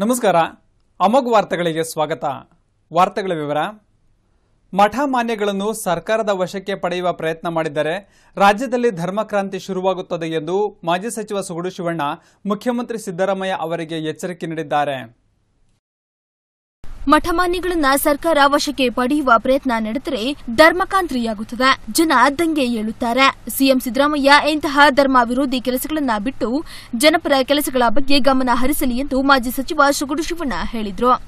ನಮಸ್ಕಾರ. ಅಮೋಘ ವಾರ್ತೆಗಳಿಗೆ ಸ್ವಾಗತ. ವಾರ್ತೆಗಳ ವಿವರ. ಮಠ ಮಾನ್ಯಗಳನ್ನು ಸರ್ಕಾರದ ವಶಕ್ಕೆ ಪಡೆಯುವ ಪ್ರಯತ್ನ ಮಾಡಿದರೆ ರಾಜ್ಯದಲ್ಲಿ ಧರ್ಮಕ್ರಾಂತಿ ಶುರುವಾಗುತ್ತದೆ ಎಂದು ಮಾಜಿ ಸಚಿವ ಸುಗುಡು ಶಿವಣ್ಣ, ಮುಖ್ಯಮಂತ್ರಿ ಸಿದ್ದರಾಮಯ್ಯ ಅವರಿಗೆ ಎಚ್ಚರಿಕೆ ನೀಡಿದ್ದಾರೆ. ಮಠಮಾನ್ಯಗಳನ್ನ ಸರ್ಕಾರ ವಶಕ್ಕೆ ಪಡೆಯುವ ಪ್ರಯತ್ನ ನಡೆದರೆ ಧರ್ಮಕಾಂತ್ರಿಯಾಗುತ್ತದೆ. ಜನ ದಂಗೆ ಏಳುತ್ತಾರೆ. ಸಿಎಂ ಸಿದ್ದರಾಮಯ್ಯ ಇಂತಹ ಧರ್ಮ ವಿರೋಧಿ ಕೆಲಸಗಳನ್ನ ಬಿಟ್ಟು ಜನಪರ ಕೆಲಸಗಳ ಬಗ್ಗೆ ಗಮನ ಹರಿಸಲಿ ಎಂದು ಮಾಜಿ ಸಚಿವ ಸುಗುಡು ಶಿವಣ್ಣ ಹೇಳಿದರು.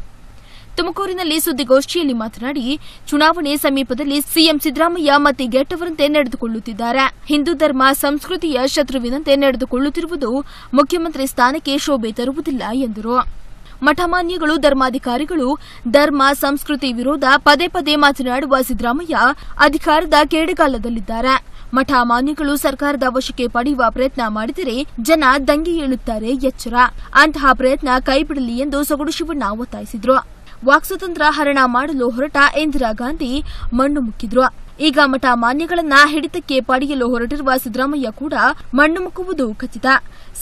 ತುಮಕೂರಿನಲ್ಲಿ ಸುದ್ದಿಗೋಷ್ಠಿಯಲ್ಲಿ ಮಾತನಾಡಿ, ಚುನಾವಣೆ ಸಮೀಪದಲ್ಲಿ ಸಿಎಂ ಸಿದ್ದರಾಮಯ್ಯ ಮತಿಗೆಟ್ಟವರಂತೆ ನಡೆದುಕೊಳ್ಳುತ್ತಿದ್ದಾರೆ. ಹಿಂದೂ ಧರ್ಮ ಸಂಸ್ಕೃತಿಯ ಶತ್ರುವಿನಂತೆ ನಡೆದುಕೊಳ್ಳುತ್ತಿರುವುದು ಮುಖ್ಯಮಂತ್ರಿ ಸ್ಥಾನಕ್ಕೆ ಶೋಭೆ ತರುವುದಿಲ್ಲ ಎಂದರು. ಮಠಮಾನ್ಯಗಳು, ಧರ್ಮಾಧಿಕಾರಿಗಳು, ಧರ್ಮ, ಸಂಸ್ಕೃತಿ ವಿರೋಧ ಪದೇ ಪದೇ ಮಾತನಾಡುವ ಸಿದ್ದರಾಮಯ್ಯ ಅಧಿಕಾರದ ಕೇಡುಗಾಲದಲ್ಲಿದ್ದಾರೆ. ಮಠ ಮಾನ್ಯಗಳು ಸರ್ಕಾರದ ವಶಕ್ಕೆ ಪಡೆಯುವ ಪ್ರಯತ್ನ ಮಾಡಿದರೆ ಜನ ದಂಗೆ ಏಳುತ್ತಾರೆ ಎಚ್ಚರ. ಅಂತಹ ಪ್ರಯತ್ನ ಕೈಬಿಡಲಿ ಎಂದು ಸೊಗಡು ಶಿವಣ್ಣ ಒತ್ತಾಯಿಸಿದ್ರು. ವಾಕ್ಸ್ವತಂತ್ರ ಹರಣ ಮಾಡಲು ಹೊರಟ ಇಂದಿರಾ ಗಾಂಧಿ ಮಣ್ಣು ಮುಕ್ಕಿದ್ರು. ಈಗ ಮಠ ಮಾನ್ಯಗಳನ್ನ ಹಿಡಿತಕ್ಕೆ ಪಡೆಯಲು ಹೊರಟಿರುವ ಸಿದ್ದರಾಮಯ್ಯ ಕೂಡ ಮಣ್ಣು ಮುಕ್ಕುವುದು ಖಚಿತ.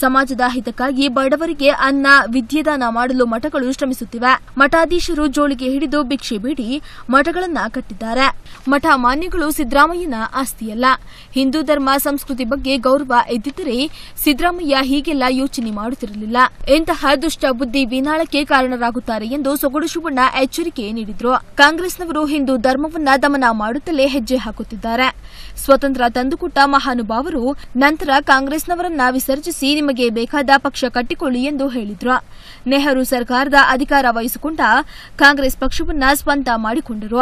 ಸಮಾಜದ ಹಿತಕ್ಕಾಗಿ ಬಡವರಿಗೆ ಅನ್ನ, ವಿದ್ಯಾದಾನ ಮಾಡಲು ಮಠಗಳು ಶ್ರಮಿಸುತ್ತಿವೆ. ಮಠಾಧೀಶರು ಜೋಳಿಗೆ ಹಿಡಿದು ಭಿಕ್ಷೆ ಬೇಡಿ ಮಠಗಳನ್ನ ಕಟ್ಟಿದ್ದಾರೆ. ಮಠ ಮಾನ್ಯಗಳು ಸಿದ್ದರಾಮಯ್ಯನ ಆಸ್ತಿಯಲ್ಲ. ಹಿಂದೂ ಧರ್ಮ, ಸಂಸ್ಕೃತಿ ಬಗ್ಗೆ ಗೌರವ ಇದ್ದಿದ್ದರೆ ಸಿದ್ದರಾಮಯ್ಯ ಹೀಗೆಲ್ಲ ಯೋಚನೆ ಮಾಡುತ್ತಿರಲಿಲ್ಲ. ಇಂತಹ ದುಷ್ಟ ಬುದ್ಧಿ ವಿನಾಳಕ್ಕೆ ಕಾರಣರಾಗುತ್ತಾರೆ ಎಂದು ಸೊಗಡು ಶಿವಣ್ಣ ಎಚ್ಚರಿಕೆ ನೀಡಿದ್ರು. ಕಾಂಗ್ರೆಸ್ನವರು ಹಿಂದೂ ಧರ್ಮವನ್ನ ದಮನ ಮಾಡುತ್ತಲೇ ಹೆಜ್ಜೆ ಹಾಕುತ್ತಿದ್ದಾರೆ. ಸ್ವತಂತ್ರ ತಂದುಕೊಟ್ಟ ಮಹಾನುಭಾವರು ನಂತರ ಕಾಂಗ್ರೆಸ್ನವರನ್ನ ವಿಸರ್ಜಿಸಿ ನಿಮಗೆ ಬೇಕಾದ ಪಕ್ಷ ಕಟ್ಟಿಕೊಳ್ಳಿ ಎಂದು ಹೇಳಿದರು. ನೆಹರು ಸರ್ಕಾರದ ಅಧಿಕಾರ ವಹಿಸಿಕೊಂಡ ಕಾಂಗ್ರೆಸ್ ಪಕ್ಷವನ್ನ ಸ್ವಂತ ಮಾಡಿಕೊಂಡರು.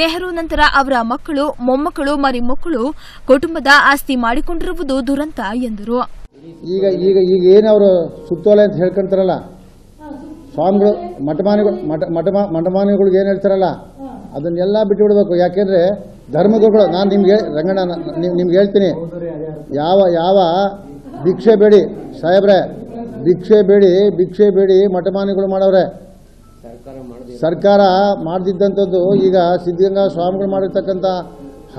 ನೆಹರು ನಂತರ ಅವರ ಮಕ್ಕಳು, ಮೊಮ್ಮಕ್ಕಳು, ಮರಿಮಕ್ಕಳು ಕುಟುಂಬದ ಆಸ್ತಿ ಮಾಡಿಕೊಂಡಿರುವುದು ದುರಂತ ಎಂದರು. ಈಗ ಈಗ ಈಗ ಏನು ಅವರು ಸುತ್ತೋಲೆ ಅಂತ ಹೇಳ್ಕೊಂತಾರಲ್ಲ? ಸ್ವಾಮಿಗಳು, ಮಠಮಾನಿಗಳು, ಮಠ ಮಠ ಮಠಮಾನಿಗಳಿಗೆ ಏನು ಹೇಳ್ತಾರಲ್ಲ? ಅದನ್ನೆಲ್ಲ ಬಿಟ್ಟು ಬಿಡಬೇಕು ಯಾಕೆಂದ್ರೆ ಧರ್ಮಗುರುಗಳು, ನಾನು ನಿಮ್ಗೆ, ರಂಗಣ್ಣ ನಿಮ್ಗೆ ಹೇಳ್ತೀನಿ. ಯಾವ ಯಾವ ಭಿಕ್ಷೆ ಬೇಡಿ ಸಾಹೇಬ್ರೆ. ಭಿಕ್ಷೆ ಬೇಡಿ ಭಿಕ್ಷೆ ಬೇಡಿ ಮಠಮಾನಿಗಳು ಮಾಡವ್ರೆ ಸರ್ಕಾರ ಮಾಡ್ದಿದ್ದಂಥದ್ದು ಈಗ ಸಿದ್ಧಗಂಗಾ ಸ್ವಾಮಿಗಳು ಮಾಡಿರ್ತಕ್ಕಂಥ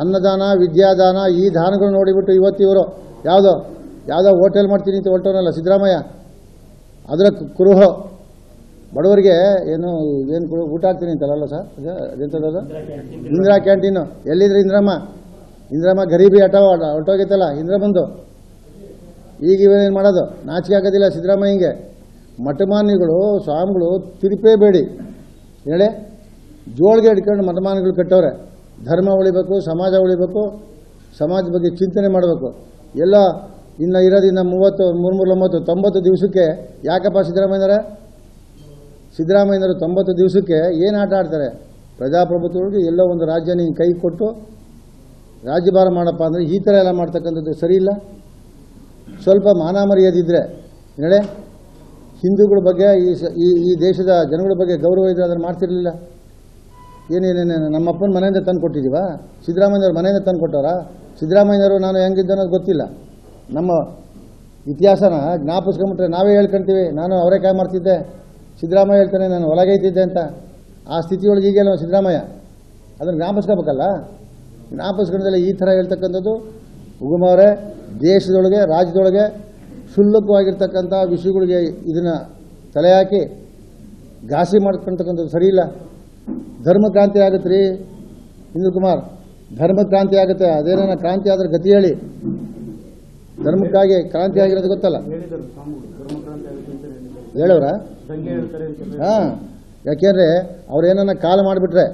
ಅನ್ನದಾನ ವಿದ್ಯಾದಾನ ಈ ದಾನಗಳು ನೋಡಿಬಿಟ್ಟು ಇವತ್ತು ಇವರು ಯಾವುದೋ ಯಾವುದೋ ಹೋಟೆಲ್ ಮಾಡ್ತೀನಿ ಅಂತ ಹೊರಟವನಲ್ಲ ಸಿದ್ದರಾಮಯ್ಯ? ಅದರ ಕುರುಹ. ಬಡವರಿಗೆ ಏನು ಏನು ಊಟ ಹಾಕ್ತೀನಿ ಅಂತಲ್ಲ ಸರ್? ಅದು ಅದೆಂಥದ್ದು ಇಂದಿರಾ ಕ್ಯಾಂಟೀನು. ಎಲ್ಲಿದ್ರೆ ಇಂದ್ರಮ್ಮ? ಇಂದ್ರಮ್ಮ ಗರೀಬಿ ಆಟ ಇಂದ್ರ ಇಂದ್ರಮ್ಮಂದು. ಈಗ ಇವನೇನು ಮಾಡೋದು? ನಾಚಿಕೆ ಆಗೋದಿಲ್ಲ ಸಿದ್ದರಾಮಯ್ಯಂಗೆ. ಮಠಮಾನಿಗಳು ಸ್ವಾಮಿಗಳು ತಿರುಪೇಬೇಡಿ ಹೇಳಿ? ಜೋಳಿಗೆ ಹಿಡ್ಕೊಂಡು ಮಠಮಾನಿಗಳು ಕಟ್ಟವ್ರೆ. ಧರ್ಮ ಉಳಿಬೇಕು, ಸಮಾಜ ಉಳಿಬೇಕು, ಸಮಾಜ ಬಗ್ಗೆ ಚಿಂತನೆ ಮಾಡಬೇಕು. ಎಲ್ಲ ಇನ್ನು ಇರೋದು ಇನ್ನು ಮೂವತ್ತು ಮೂರ್ಮೂರು ಮೂರು ಒಂಬತ್ತು ತೊಂಬತ್ತು ದಿವಸಕ್ಕೆ ಯಾಕಪ್ಪ ಸಿದ್ದರಾಮಯ್ಯನವರ? ಸಿದ್ದರಾಮಯ್ಯನವರು ತೊಂಬತ್ತು ದಿವಸಕ್ಕೆ ಏನು ಆಟ ಆಡ್ತಾರೆ? ಪ್ರಜಾಪ್ರಭುತ್ವಗಳಿಗೆ ಎಲ್ಲೋ ಒಂದು ರಾಜ್ಯ ನೀನು ಕೈ ಕೊಟ್ಟು ರಾಜ್ಯಭಾರ ಮಾಡಪ್ಪ ಅಂದರೆ ಈ ಥರ ಎಲ್ಲ ಮಾಡ್ತಕ್ಕಂಥದ್ದು ಸರಿ ಇಲ್ಲ? ಸ್ವಲ್ಪ ಮಾನ ಮರ್ಯಾದಿದ್ರೆ ಹೇಳೆ ಹಿಂದೂಗಳ ಬಗ್ಗೆ, ಈ ಈ ದೇಶದ ಜನಗಳ ಬಗ್ಗೆ ಗೌರವ ಇದ್ರೆ ಅದನ್ನು ಮಾಡ್ತಿರ್ಲಿಲ್ಲ. ಏನೇನೇನೇನು ನಮ್ಮ ಅಪ್ಪನ ಮನೆಯಿಂದ ತಂದು ಕೊಟ್ಟಿದ್ದೀವಾ? ಸಿದ್ದರಾಮಯ್ಯವ್ರ ಮನೆಯಿಂದ ತಂದು ಕೊಟ್ಟವರಾ? ಸಿದ್ದರಾಮಯ್ಯವರು ನಾನು ಹೆಂಗಿದ್ದೆ ಅನ್ನೋದು ಗೊತ್ತಿಲ್ಲ. ನಮ್ಮ ಇತಿಹಾಸನ ಜ್ಞಾಪಿಸ್ಕೊಂಬಿಟ್ರೆ ನಾವೇ ಹೇಳ್ಕೊಂತೀವಿ. ನಾನು ಅವರೇ ಅವರೇಕಾಯಿ ಮಾಡ್ತಿದ್ದೆ. ಸಿದ್ದರಾಮಯ್ಯ ಹೇಳ್ತಾನೆ, ನಾನು ಒಳಗೈತಿದ್ದೆ ಅಂತ. ಆ ಸ್ಥಿತಿಯೊಳಗೆ ಈಗೇನೋ ಸಿದ್ದರಾಮಯ್ಯ? ಅದನ್ನು ಜ್ಞಾಪಿಸ್ಕೋಬೇಕಲ್ಲ? ಜ್ಞಾಪಿಸ್ಕೊಂಡಲ್ಲಿ ಈ ಥರ ಹೇಳ್ತಕ್ಕಂಥದ್ದು ಉಗುಮವರೇ ದೇಶದೊಳಗೆ, ರಾಜ್ಯದೊಳಗೆ ಕ್ಷುಲ್ಲಕವಾಗಿರ್ತಕ್ಕಂಥ ವಿಷಯಗಳಿಗೆ ಇದನ್ನು ತಲೆ ಹಾಕಿ ಘಾಸಿ ಮಾಡ್ಕೊಳ್ತಕ್ಕಂಥದ್ದು ಸರಿ ಇಲ್ಲ. ಧರ್ಮ ಕ್ರಾಂತಿ ಆಗುತ್ತೆ ರೀ. ಇಂದ್ರ ಕುಮಾರ್ ಧರ್ಮ ಕ್ರಾಂತಿ ಆಗುತ್ತೆ. ಅದೇನ ಕ್ರಾಂತಿ ಆದ್ರೆ ಗತಿ ಹೇಳಿ. ಧರ್ಮಕ್ಕಾಗಿ ಕ್ರಾಂತಿ ಆಗಿರೋದು ಗೊತ್ತಲ್ಲ. ಹೇಳವ್ರ? ಹಾ. ಯಾಕೆಂದ್ರೆ ಅವ್ರೇನನ್ನ ಕಾಲ್ ಮಾಡಿಬಿಟ್ರೆ,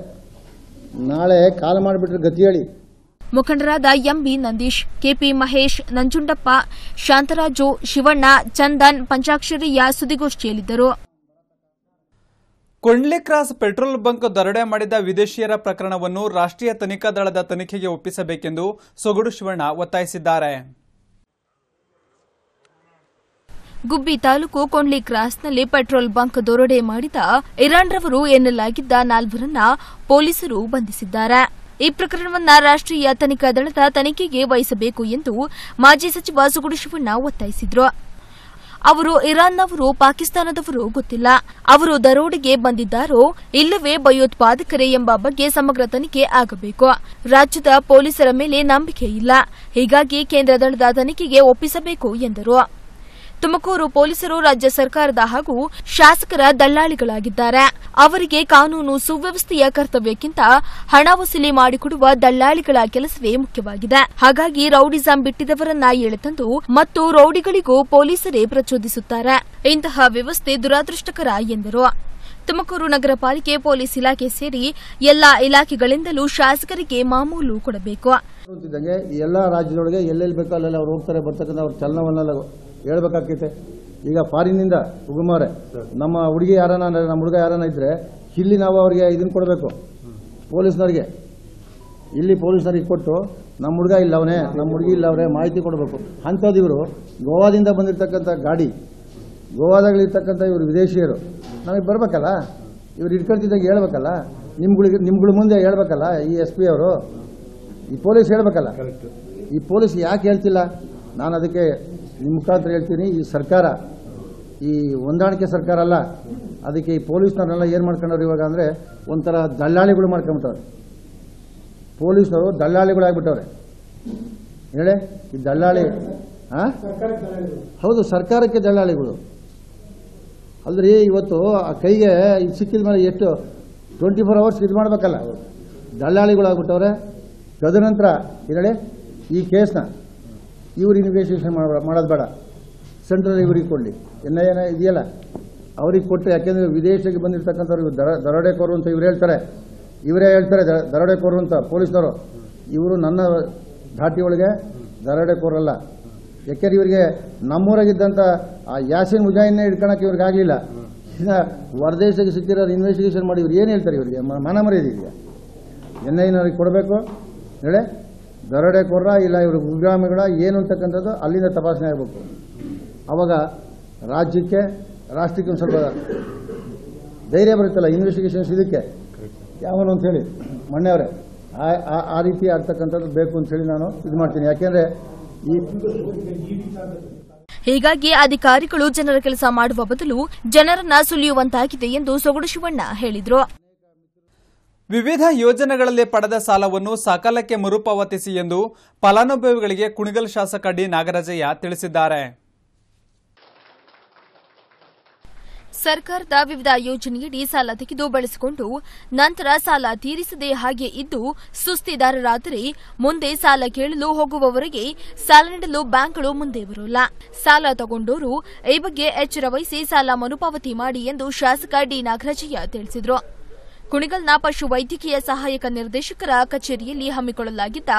ನಾಳೆ ಕಾಲ್ ಮಾಡಿಬಿಟ್ರೆ ಗತಿ ಹೇಳಿ. ಮುಖಂಡರಾದ ಎಂಬಿ ನಂದೀಶ್ ಕೆಪಿ ಮಹೇಶ್ ನಂಜುಂಡಪ್ಪ ಶಾಂತರಾಜು ಶಿವಣ್ಣ ಚಂದನ್ ಪಂಚಾಕ್ಷರಯ್ಯ ಸುದ್ದಿಗೋಷ್ಠಿಯಲ್ಲಿದ್ದರು. ಕೊಂಡ್ಲಿ ಕ್ರಾಸ್ ಪೆಟ್ರೋಲ್ ಬಂಕ್ ದರೋಡೆ ಮಾಡಿದ ವಿದೇಶಿಯರ ಪ್ರಕರಣವನ್ನು ರಾಷ್ಟ್ರೀಯ ತನಿಖಾ ದಳದ ತನಿಖೆಗೆ ಒಪ್ಪಿಸಬೇಕೆಂದು ಸೊಗಡು ಶಿವಣ್ಣ ಒತ್ತಾಯಿಸಿದ್ದಾರೆ. ಗುಬ್ಬಿ ತಾಲೂಕು ಕೊಂಡ್ಲಿ ಕ್ರಾಸ್ನಲ್ಲಿ ಪೆಟ್ರೋಲ್ ಬಂಕ್ ದರೋಡೆ ಮಾಡಿದ ಇರಾನ್ರವರು ಎನ್ನಲಾಗಿದ್ದ ನಾಲ್ವರನ್ನ ಪೊಲೀಸರು ಬಂಧಿಸಿದ್ದಾರೆ. ಈ ಪ್ರಕರಣವನ್ನ ರಾಷ್ಟ್ರೀಯ ತನಿಖಾ ದಳದ ತನಿಖೆಗೆ ವಹಿಸಬೇಕು ಎಂದು ಮಾಜಿ ಸಚಿವ ಸುಗುಡು ಶಿವಣ್ಣ ಒತ್ತಾಯಿಸಿದರು. ಅವರು ಇರಾನ್ನವರು, ಪಾಕಿಸ್ತಾನದವರು ಗೊತ್ತಿಲ್ಲ. ಅವರು ದರೋಡೆಗೆ ಬಂದಿದ್ದಾರೋ, ಇಲ್ಲವೇ ಭಯೋತ್ಪಾದಕರೇ ಎಂಬ ಬಗ್ಗೆ ಸಮಗ್ರ ತನಿಖೆ ಆಗಬೇಕು. ರಾಜ್ಯದ ಪೊಲೀಸರ ಮೇಲೆ ನಂಬಿಕೆ ಇಲ್ಲ. ಹೀಗಾಗಿ ಕೇಂದ್ರ ದಳದ ತನಿಖೆಗೆ ಒಪ್ಪಿಸಬೇಕು ಎಂದರು. ತುಮಕೂರು ಪೊಲೀಸರು ರಾಜ್ಯ ಸರ್ಕಾರದ ಹಾಗೂ ಶಾಸಕರ ದಲ್ಲಾಳಿಗಳಾಗಿದ್ದಾರೆ. ಅವರಿಗೆ ಕಾನೂನು ಸುವ್ಯವಸ್ಥೆಯ ಕರ್ತವ್ಯಕ್ಕಿಂತ ಹಣ ವಸೂಲಿ ಮಾಡಿಕೊಡುವ ದಲ್ಲಾಳಿಗಳ ಕೆಲಸವೇ ಮುಖ್ಯವಾಗಿದೆ. ಹಾಗಾಗಿ ರೌಡಿಸಂ ಬಿಟ್ಟಿದವರನ್ನ ಎಳೆತಂದು ಮತ್ತು ರೌಡಿಗಳಿಗೂ ಪೊಲೀಸರೇ ಪ್ರಚೋದಿಸುತ್ತಾರೆ. ಇಂತಹ ವ್ಯವಸ್ಥೆ ದುರಾದೃಷ್ಟಕರ ಎಂದರು. ತುಮಕೂರು ನಗರ ಪಾಲಿಕೆ ಪೊಲೀಸ್ ಇಲಾಖೆ ಸೇರಿ ಎಲ್ಲಾ ಇಲಾಖೆಗಳಿಂದಲೂ ಶಾಸಕರಿಗೆ ಮಾಮೂಲು ಕೊಡಬೇಕು. ಎಲ್ಲ ರಾಜ್ಯದೊಳಗೆ ಎಲ್ಲೆಲ್ಲಿ ಬೇಕೋ ಅಲ್ಲೆಲ್ಲ ಅವ್ರು ಹೋಗ್ತಾರೆ ಬರ್ತಕ್ಕಂಥ ಅವ್ರ ಹೇಳ್ಬೇಕಾಗ್ತೈತೆ. ಈಗ ಫಾರಿನ್ನಿಂದ ಉಗುಮಾರೆ ನಮ್ಮ ಹುಡುಗಿ ಯಾರನ ನಮ್ಮ ಹುಡುಗ ಯಾರನ ಇದ್ರೆ ಇಲ್ಲಿ ನಾವು ಅವ್ರಿಗೆ ಇದನ್ನ ಕೊಡಬೇಕು. ಪೊಲೀಸ್ನವ್ರಿಗೆ. ಇಲ್ಲಿ ಪೊಲೀಸ್ನವ್ರಿಗೆ ಕೊಟ್ಟು ನಮ್ಮ ಹುಡುಗ ಇಲ್ಲ ಅವನೇ ನಮ್ಮ ಹುಡುಗಿ ಇಲ್ಲ ಅವರೇ ಮಾಹಿತಿ ಕೊಡಬೇಕು. ಅಂಥದ್ದು ಇವರು ಗೋವಾದಿಂದ ಬಂದಿರತಕ್ಕಂಥ ಗಾಡಿ ಗೋವಾದಾಗಲಿರ್ತಕ್ಕಂಥ ಇವರು ವಿದೇಶಿಯರು ನಮಗೆ ಬರಬೇಕಲ್ಲ? ಇವ್ರು ಇಟ್ಕೊಳ್ತಿದ್ದಾಗ ಹೇಳ್ಬೇಕಲ್ಲ? ನಿಮ್ಗಳಿಗೆ ನಿಮ್ಗಳ ಮುಂದೆ ಹೇಳ್ಬೇಕಲ್ಲ ಈ ಎಸ್ ಪಿ ಅವರು? ಈ ಪೊಲೀಸ್ ಹೇಳ್ಬೇಕಲ್ಲ? ಈ ಪೊಲೀಸ್ ಯಾಕೆ ಹೇಳ್ತಿಲ್ಲ? ನಾನು ಅದಕ್ಕೆ ನಿಮ್ಮ ಮುಖಾಂತರ ಹೇಳ್ತೀನಿ, ಈ ಸರ್ಕಾರ, ಈ ಹೊಂದಾಣಿಕೆ ಸರ್ಕಾರ ಅಲ್ಲ, ಅದಕ್ಕೆ ಈ ಪೊಲೀಸ್ನವರೆಲ್ಲ ಏನು ಮಾಡ್ಕೊಂಡವ್ರು ಇವಾಗ ಅಂದರೆ ಒಂಥರ ದಲ್ಲಾಳಿಗಳು ಮಾಡ್ಕೊಂಬಿಟ್ಟವ್ರೆ. ಪೊಲೀಸರು ದಲ್ಲಾಳಿಗಳಾಗ್ಬಿಟ್ಟವ್ರೆ. ಹೇಳಿ, ಈ ದಲ್ಲಾಳಿ ಹಾಂ ಹೌದು, ಸರ್ಕಾರಕ್ಕೆ ದಲ್ಲಾಳಿಗಳು. ಅಲ್ರಿ ಇವತ್ತು ಆ ಕೈಗೆ ಇದು ಸಿಕ್ಕಿದ ಮೇಲೆ ಎಷ್ಟು ಟ್ವೆಂಟಿ ಫೋರ್ ಅವರ್ಸ್ ಇದು ಮಾಡಬೇಕಲ್ಲ. ದಲ್ಲಾಳಿಗಳಾಗ್ಬಿಟ್ಟವ್ರೆ. ತದನಂತರ ಹೇಳಿ, ಈ ಕೇಸ್ನ ಇವ್ರು ಇನ್ವೆಸ್ಟಿಗೇಷನ್ ಮಾಡೋದು ಬೇಡ. ಸೆಂಟ್ರಲ್ ಇವರಿಗೆ ಕೊಡಲಿ. ಎನ್ ಐ ಇದೆಯಲ್ಲ? ಅವ್ರಿಗೆ ಕೊಟ್ಟರೆ ಯಾಕೆಂದ್ರೆ ವಿದೇಶಕ್ಕೆ ಬಂದಿರತಕ್ಕಂಥವ್ರು ದರ ದರೋಡೆಕೋರು ಅಂತ ಇವ್ರು ಹೇಳ್ತಾರೆ. ಇವರೇ ಹೇಳ್ತಾರೆ ದರೋಡೆಕೋರು ಅಂತ ಪೊಲೀಸ್ನವರು. ಇವರು ನನ್ನ ಧಾಟಿ ಒಳಗೆ ದರೋಡೆಕೋರಲ್ಲ. ಯಾಕೆಂದ್ರೆ ಇವರಿಗೆ ನಮ್ಮೂರಾಗಿದ್ದಂಥ ಆ ಯಾಸಿನ್ ಮುಜಾಯಿನ್ನೇ ಹಿಡ್ಕೊಳಕ್ಕೆ ಇವ್ರಿಗೆ ಆಗಲಿಲ್ಲ. ಹೊರದೇಶಕ್ಕೆ ಸಿಕ್ಕಿರೋರು ಇನ್ವೆಸ್ಟಿಗೇಷನ್ ಮಾಡಿ ಇವ್ರು ಏನು ಹೇಳ್ತಾರೆ ಇವರಿಗೆ? ಮಾನ ಮರ್ಯಾದೆ ಇದೆಯಾ? ಎನ್ ಐನವ್ರಿಗೆ ಕೊಡಬೇಕು. ಹೇಳಿ? ದರೋಡೆಕೋರ ಇಲ್ಲ ಇವರು ಉಗ್ರಾಮಿಗಳ ಏನು ಅಂತಕ್ಕಂಥದ್ದು ಅಲ್ಲಿಂದ ತಪಾಸಣೆ ಆಗಬೇಕು. ಅವಾಗ ರಾಜ್ಯಕ್ಕೆ, ರಾಷ್ಟ್ರಕ್ಕೆ ಒಂದು ಸ್ವಲ್ಪ ಧೈರ್ಯ ಬರುತ್ತಲ್ಲ ಇನ್ವೆಸ್ಟಿಗೇಷನ್ಸ್ ಇದಕ್ಕೆ ಯಾವನು ಅಂತ ಹೇಳಿ ಆ- ಆ ರೀತಿ ಆಗ್ತಕ್ಕಂಥದ್ದು ಬೇಕು ಅಂತ ಹೇಳಿ ನಾನು ಇದು ಮಾಡ್ತೀನಿ. ಯಾಕೆಂದ್ರೆ ಈ ಹೀಗಾಗಿ ಅಧಿಕಾರಿಗಳು ಜನರ ಕೆಲಸ ಮಾಡುವ ಬದಲು ಜನರನ್ನ ಸುಲಿಯುವಂತಾಗಿದೆ ಎಂದು ಸೊಗಡು ಶಿವಣ್ಣ ಹೇಳಿದರು. ವಿವಿಧ ಯೋಜನೆಗಳಲ್ಲಿ ಪಡೆದ ಸಾಲವನ್ನು ಸಕಾಲಕ್ಕೆ ಮರುಪಾವತಿಸಿ ಎಂದು ಫಲಾನುಭವಿಗಳಿಗೆ ಕುಣಿಗಲ್ ಶಾಸಕ ಡಿ ನಾಗರಾಜಯ್ಯ ತಿಳಿಸಿದ್ದಾರೆ. ಸರ್ಕಾರದ ವಿವಿಧ ಯೋಜನೆಯಡಿ ಸಾಲ ತೆಗೆದು ಬಳಸಿಕೊಂಡು ನಂತರ ಸಾಲ ತೀರಿಸದೆ ಹಾಗೆ ಇದ್ದು ಸುಸ್ತಿದಾರರಾದರೆ ಮುಂದೆ ಸಾಲ ಕೇಳಲು ಹೋಗುವವರಿಗೆ ಸಾಲ ನೀಡಲು ಬ್ಯಾಂಕ್ಗಳು ಮುಂದೆ ಬರೋಲ್ಲ. ಸಾಲ ತಗೊಂಡವರು ಈ ಬಗ್ಗೆ ಎಚ್ಚರ ವಹಿಸಿ ಸಾಲ ಮರುಪಾವತಿ ಮಾಡಿ ಎಂದು ಶಾಸಕ ಡಿ ನಾಗರಾಜಯ್ಯ ತಿಳಿಸಿದರು. ಕುಣಿಗಲ್ನ ಪಶು ವೈದ್ಯಕೀಯ ಸಹಾಯಕ ನಿರ್ದೇಶಕರ ಕಚೇರಿಯಲ್ಲಿ ಹಮ್ಮಿಕೊಳ್ಳಲಾಗಿದ್ದ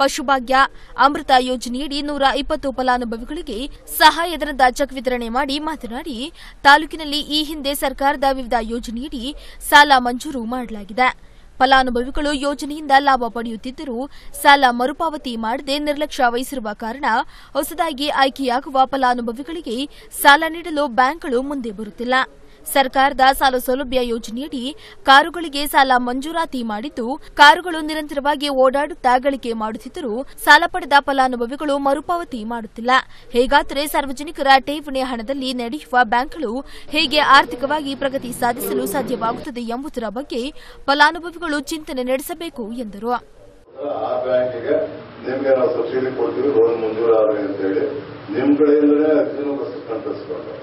ಪಶುಭಾಗ್ಯ ಅಮೃತ ಯೋಜನೆಯಡಿ ನೂರ ಇಪ್ಪತ್ತು ಫಲಾನುಭವಿಗಳಿಗೆ ಸಹಾಯಧನದ ಚೆಕ್ ವಿತರಣೆ ಮಾಡಿ ಮಾತನಾಡಿ, ತಾಲೂಕಿನಲ್ಲಿ ಈ ಹಿಂದೆ ಸರ್ಕಾರದ ವಿವಿಧ ಯೋಜನೆಯಡಿ ಸಾಲ ಮಂಜೂರು ಮಾಡಲಾಗಿದೆ. ಫಲಾನುಭವಿಗಳು ಯೋಜನೆಯಿಂದ ಲಾಭ ಪಡೆಯುತ್ತಿದ್ದರೂ ಸಾಲ ಮರುಪಾವತಿ ಮಾಡದೆ ನಿರ್ಲಕ್ಷ್ಯ ವಹಿಸಿರುವ ಕಾರಣ ಹೊಸದಾಗಿ ಆಯ್ಕೆಯಾಗುವ ಫಲಾನುಭವಿಗಳಿಗೆ ಸಾಲ ನೀಡಲು ಬ್ಯಾಂಕ್ಗಳು ಮುಂದೆ ಬರುತ್ತಿಲ್ಲ. ಸರ್ಕಾರದ ಸಾಲ ಸೌಲಭ್ಯ ಯೋಜನೆಯಡಿ ಕಾರುಗಳಿಗೆ ಸಾಲ ಮಂಜೂರಾತಿ ಮಾಡಿದ್ದು, ಕಾರುಗಳು ನಿರಂತರವಾಗಿ ಓಡಾಡುತ್ತಾ ಗಳಿಕೆ ಮಾಡುತ್ತಿದ್ದರೂ ಸಾಲ ಪಡೆದ ಫಲಾನುಭವಿಗಳು ಮರುಪಾವತಿ ಮಾಡುತ್ತಿಲ್ಲ. ಹೇಗಾದರೆ ಸಾರ್ವಜನಿಕರ ಠೇವಣಿ ಹಣದಲ್ಲಿ ನಡೆಯುವ ಬ್ಯಾಂಕ್ಗಳು ಹೇಗೆ ಆರ್ಥಿಕವಾಗಿ ಪ್ರಗತಿ ಸಾಧಿಸಲು ಸಾಧ್ಯವಾಗುತ್ತದೆ ಎಂಬುದರ ಬಗ್ಗೆ ಫಲಾನುಭವಿಗಳು ಚಿಂತನೆ ನಡೆಸಬೇಕು ಎಂದರು. ನಿಮ್ಗೆ ನಾವು ಸಬ್ಸಿಡಿ ಕೊಡ್ತೀವಿ, ಲೋನ್ ಅಂತ ಹೇಳಿ ನಿಮ್ ಕಡೆಯಿಂದಲೇ ಅರ್ಜಿನೂ ಕಳಿಸ್ಕೊಂಡು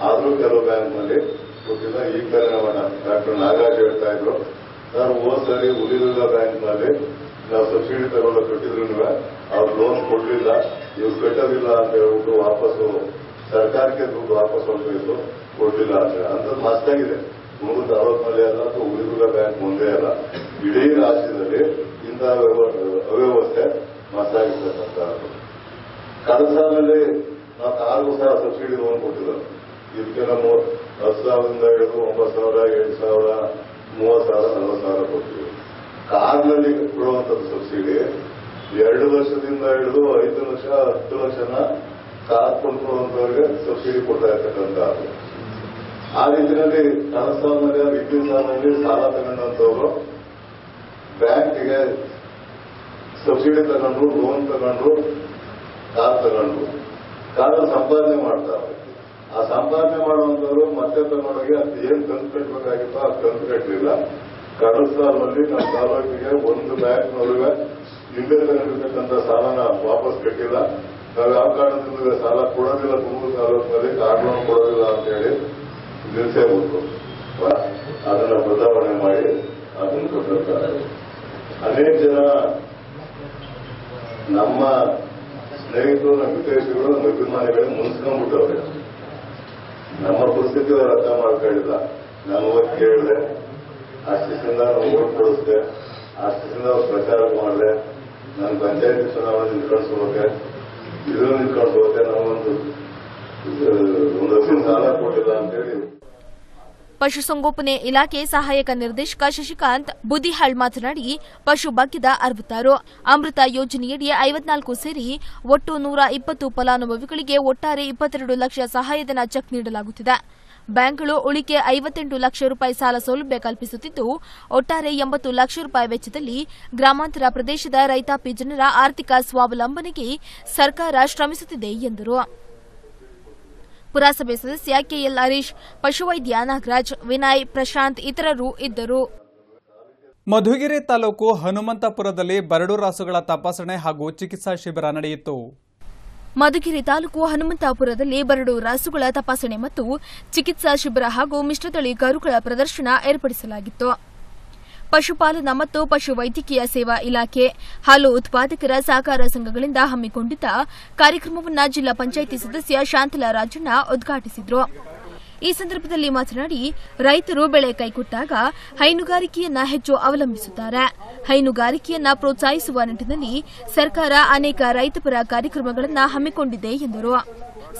ಆದ್ರೂ ಕೆಲವು ಬ್ಯಾಂಕ್ನಲ್ಲಿ ಗೊತ್ತಿಲ್ಲ ಈ ಪರಿಣಾಮ ಡಾಕ್ಟರ್ ನಾಗರಾಜ್ ಹೇಳ್ತಾ ಇದ್ರು. ನಾನು ಹೋದ್ ಸರಿ ಉಳಿದಿಲ್ಲ ಬ್ಯಾಂಕ್ನಲ್ಲಿ ನಾವು ಸಬ್ಸಿಡಿ ತಗೊಂಡು ಕಟ್ಟಿದ್ರು ಅವ್ರು ಲೋನ್ ಕೊಡಲಿಲ್ಲ, ಇವ್ರು ಕಟ್ಟೋದಿಲ್ಲ ಅಂತ ಹೇಳ್ಬಿಟ್ಟು ವಾಪಸ್ಸು ಸರ್ಕಾರಕ್ಕೆ ದುಡ್ಡು ವಾಪಸ್ ಹೊಂದಿದ್ರು ಕೊಡಲಿಲ್ಲ ಅಂತ ಅಂತದ್ದು ಮಸ್ತಾಗಿದೆ. ಮೂರು ತಾಲೂಕಿನಲ್ಲಿ ಅಲ್ಲ ಅಥವಾ ಉಳಿದಿಲ್ಲ ಬ್ಯಾಂಕ್ ಮುಂದೆ ಅಲ್ಲ. ಇಡೀ ರಾಜ್ಯದಲ್ಲಿ ಇಂತಹ ವ್ಯವ- ಅವ್ಯವಸ್ಥೆ ಮಸ್ತಾಗಿರ್ತಕ್ಕಂಥ ಕಳೆದ ಸಾಲಲ್ಲಿ ನಾವು ಆರು ಸಾವಿರ ಸಬ್ಸಿಡಿ ಲೋನ್ ಕೊಟ್ಟಿದ್ದಾರೆ ಇದಕ್ಕೆ ನಾವು ಹತ್ತು ಸಾವಿರದಿಂದ ಹಿಡಿದು ಒಂಬತ್ತು ಸಾವಿರ ಎಂಟು ಸಾವಿರ, ಮೂವತ್ತು ಸಾವಿರ, ನಲವತ್ತು ಸಾವಿರ ಕೊಡ್ತೀವಿ. ಕಾರ್ನಲ್ಲಿ ಕೊಡುವಂಥದ್ದು ಸಬ್ಸಿಡಿ ಎರಡು ಲಕ್ಷದಿಂದ ಹಿಡಿದು ಐದು ಲಕ್ಷ, ಹತ್ತು ಲಕ್ಷನ ಕಾರ್ ಕೊಂಡ್ಕೊಳ್ಳುವಂಥವ್ರಿಗೆ ಸಬ್ಸಿಡಿ ಕೊಡ್ತಾ ಇರ್ತಕ್ಕಂಥದ್ದು ಆ ರೀತಿಯಲ್ಲಿ ಕಳೆದ ಸಾಲಿನಲ್ಲಿ ವಿದ್ಯುತ್ ಸಾಲದಲ್ಲಿ ಸಾಲ ತಗೊಂಡಂತವರು ಬ್ಯಾಂಕಿಗೆ ಸಬ್ಸಿಡಿ ತಗೊಂಡ್ರು, ಲೋನ್ ತಗೊಂಡ್ರು, ಕಾರ್ ತಗೊಂಡ್ರು. ಕಾರ್ ಸಂಪಾದನೆ ಮಾಡ್ತಾರೆ. ಆ ಸಂಪಾದನೆ ಮಾಡುವಂತವರು ಮತ್ತೆ ತಗೊಂಡೋಗಿ ಅದು ಏನ್ ಕಂತು ಕಟ್ಟಬೇಕಾಗಿತ್ತು ಆ ಕಂತು ಕಟ್ಟಲಿಲ್ಲ ಕಳೆದ ನಮ್ಮ ತಾಲೂಕಿಗೆ ಒಂದು ಬ್ಯಾಂಕ್ ನಡುವೆ ಹಿಂದೆ ತಗೊಂಡಿರ್ತಕ್ಕಂಥ ಸಾಲನ ವಾಪಸ್ ಕಟ್ಟಿಲ್ಲ. ನಾವು ಯಾವ ಕಾರಣದಿಂದ ಸಾಲ ಕೊಡೋದಿಲ್ಲ ತುಮಕೂರು ತಾಲೂಕಿನಲ್ಲಿ ಕಾರ್ಡ್ ಕೊಡೋದಿಲ್ಲ ಅಂತ ಹೇಳಿ ನಿಲ್ಸೇ ಅದನ್ನ ಬದಲಾವಣೆ ಮಾಡಿ ಅದನ್ನು ಕೊಟ್ಟಿರ್ತಾರೆ. ಅನೇಕ ಜನ ನಮ್ಮ ಸ್ನೇಹಿತರು, ನಮ್ಮ ವಿದೇಶಿಗಳು ನಮ್ಮ ಅಭಿಮಾನಿಗಳಿಗೆ ಮುನ್ಸ್ಕೊಂಡ್ಬಿಟ್ಟವ್ರೆ. ನಮ್ಮ ಪರಿಸ್ಥಿತಿ ಅವ್ರು ಅರ್ಥ ಮಾಡ್ಕೊಂಡಿಲ್ಲ. ನಾನು ಓದ್ ಕೇಳಿದೆ. ಅಷ್ಟಿಸಿಂದ ನಾವು ಓಟ್ ಕೊಡಿಸ್ದೆ. ಅಷ್ಟಿಸಿಂದ ಅವ್ರು ಪ್ರಚಾರ ಮಾಡಿದೆ. ನಾನು ಪಂಚಾಯತಿ ಚುನಾವಣೆ ನಿಂತ್ಕೊಳ್ಸೋಕೆ ಇದನ್ನು ನಿಂತ್ಕೊಳ್ಸೋಕೆ ನಾವೊಂದು ಒಂದು ಸಾಲ ಕೊಟ್ಟಿಲ್ಲ ಅಂತೇಳಿ. ಪಶುಸಂಗೋಪನೆ ಇಲಾಖೆ ಸಹಾಯಕ ನಿರ್ದೇಶಕ ಶಶಿಕಾಂತ್ ಬುದಿಹಾಳ್ ಮಾತನಾಡಿ, ಪಶು ಭಾಗ್ಯದ ಅರವತ್ತಾರು, ಅಮೃತ ಯೋಜನೆಯಡಿ ಐವತ್ನಾಲ್ಕು ಸೇರಿ ಒಟ್ಟು ನೂರ ಇಪ್ಪತ್ತು ಫಲಾನುಭವಿಗಳಿಗೆ ಒಟ್ಟಾರೆ ಇಪ್ಪತ್ತೆರಡು ಲಕ್ಷ ಸಹಾಯಧನ ಚೆಕ್ ನೀಡಲಾಗುತ್ತಿದೆ. ಬ್ಯಾಂಕ್ಗಳು ಉಳಿಕೆ ಐವತ್ತೆಂಟು ಲಕ್ಷ ರೂಪಾಯಿ ಸಾಲ ಸೌಲಭ್ಯ ಕಲ್ಪಿಸುತ್ತಿದ್ದು, ಒಟ್ಟಾರೆ ಎಂಬತ್ತು ಲಕ್ಷ ರೂಪಾಯಿ ವೆಚ್ಚದಲ್ಲಿ ಗ್ರಾಮಾಂತರ ಪ್ರದೇಶದ ರೈತಾಪಿ ಜನರ ಆರ್ಥಿಕ ಸ್ವಾವಲಂಬನೆಗೆ ಸರ್ಕಾರ ಶ್ರಮಿಸುತ್ತಿದೆ ಎಂದರು. ಪುರಸಭೆ ಸದಸ್ಯ ಕೆಎಲ್ ಹರೀಶ್ ಪಶುವೈದ್ಯ ನಾಗರಾಜ್ ವಿನಯ್ ಪ್ರಶಾಂತ್ ಇತರರು ಇದ್ದರು. ಮಧುಗಿರಿ ತಾಲೂಕು ಹನುಮಂತಪುರದಲ್ಲಿ ಬರಡು ರಾಸುಗಳ ತಪಾಸಣೆ ಹಾಗೂ ಚಿಕಿತ್ಸಾ ಶಿಬಿರ ನಡೆಯಿತು. ಮಧುಗಿರಿ ತಾಲೂಕು ಹನುಮಂತಾಪುರದಲ್ಲಿ ಬರಡು ರಾಸುಗಳ ತಪಾಸಣೆ ಮತ್ತು ಚಿಕಿತ್ಸಾ ಶಿಬಿರ ಹಾಗೂ ಮಿಶ್ರತಳಿ ಕರುಗಳ ಪ್ರದರ್ಶನ ಏರ್ಪಡಿಸಲಾಗಿತ್ತು. ಪಶುಪಾಲನಾ ಮತ್ತು ಪಶುವೈದ್ಯಕೀಯ ಸೇವಾ ಇಲಾಖೆ ಹಾಲು ಉತ್ಪಾದಕರ ಸಹಕಾರ ಸಂಘಗಳಿಂದ ಹಮ್ಮಿಕೊಂಡಿದ್ದ ಕಾರ್ಯಕ್ರಮವನ್ನು ಜಿಲ್ಲಾ ಪಂಚಾಯಿತಿ ಸದಸ್ಯ ಶಾಂತಲಾ ರಾಜಣ್ಣ ಉದ್ಘಾಟಿಸಿದರು. ಈ ಸಂದರ್ಭದಲ್ಲಿ ಮಾತನಾಡಿ, ರೈತರು ಬೆಳೆ ಕೈಕೊಟ್ಟಾಗ ಹೈನುಗಾರಿಕೆಯನ್ನ ಹೆಚ್ಚು ಅವಲಂಬಿಸುತ್ತಾರೆ. ಹೈನುಗಾರಿಕೆಯನ್ನ ಪ್ರೋತ್ಸಾಹಿಸುವ ನಿಟ್ಟಿನಲ್ಲಿ ಸರ್ಕಾರ ಅನೇಕ ರೈತಪರ ಕಾರ್ಯಕ್ರಮಗಳನ್ನು ಹಮ್ಮಿಕೊಂಡಿದೆ ಎಂದರು.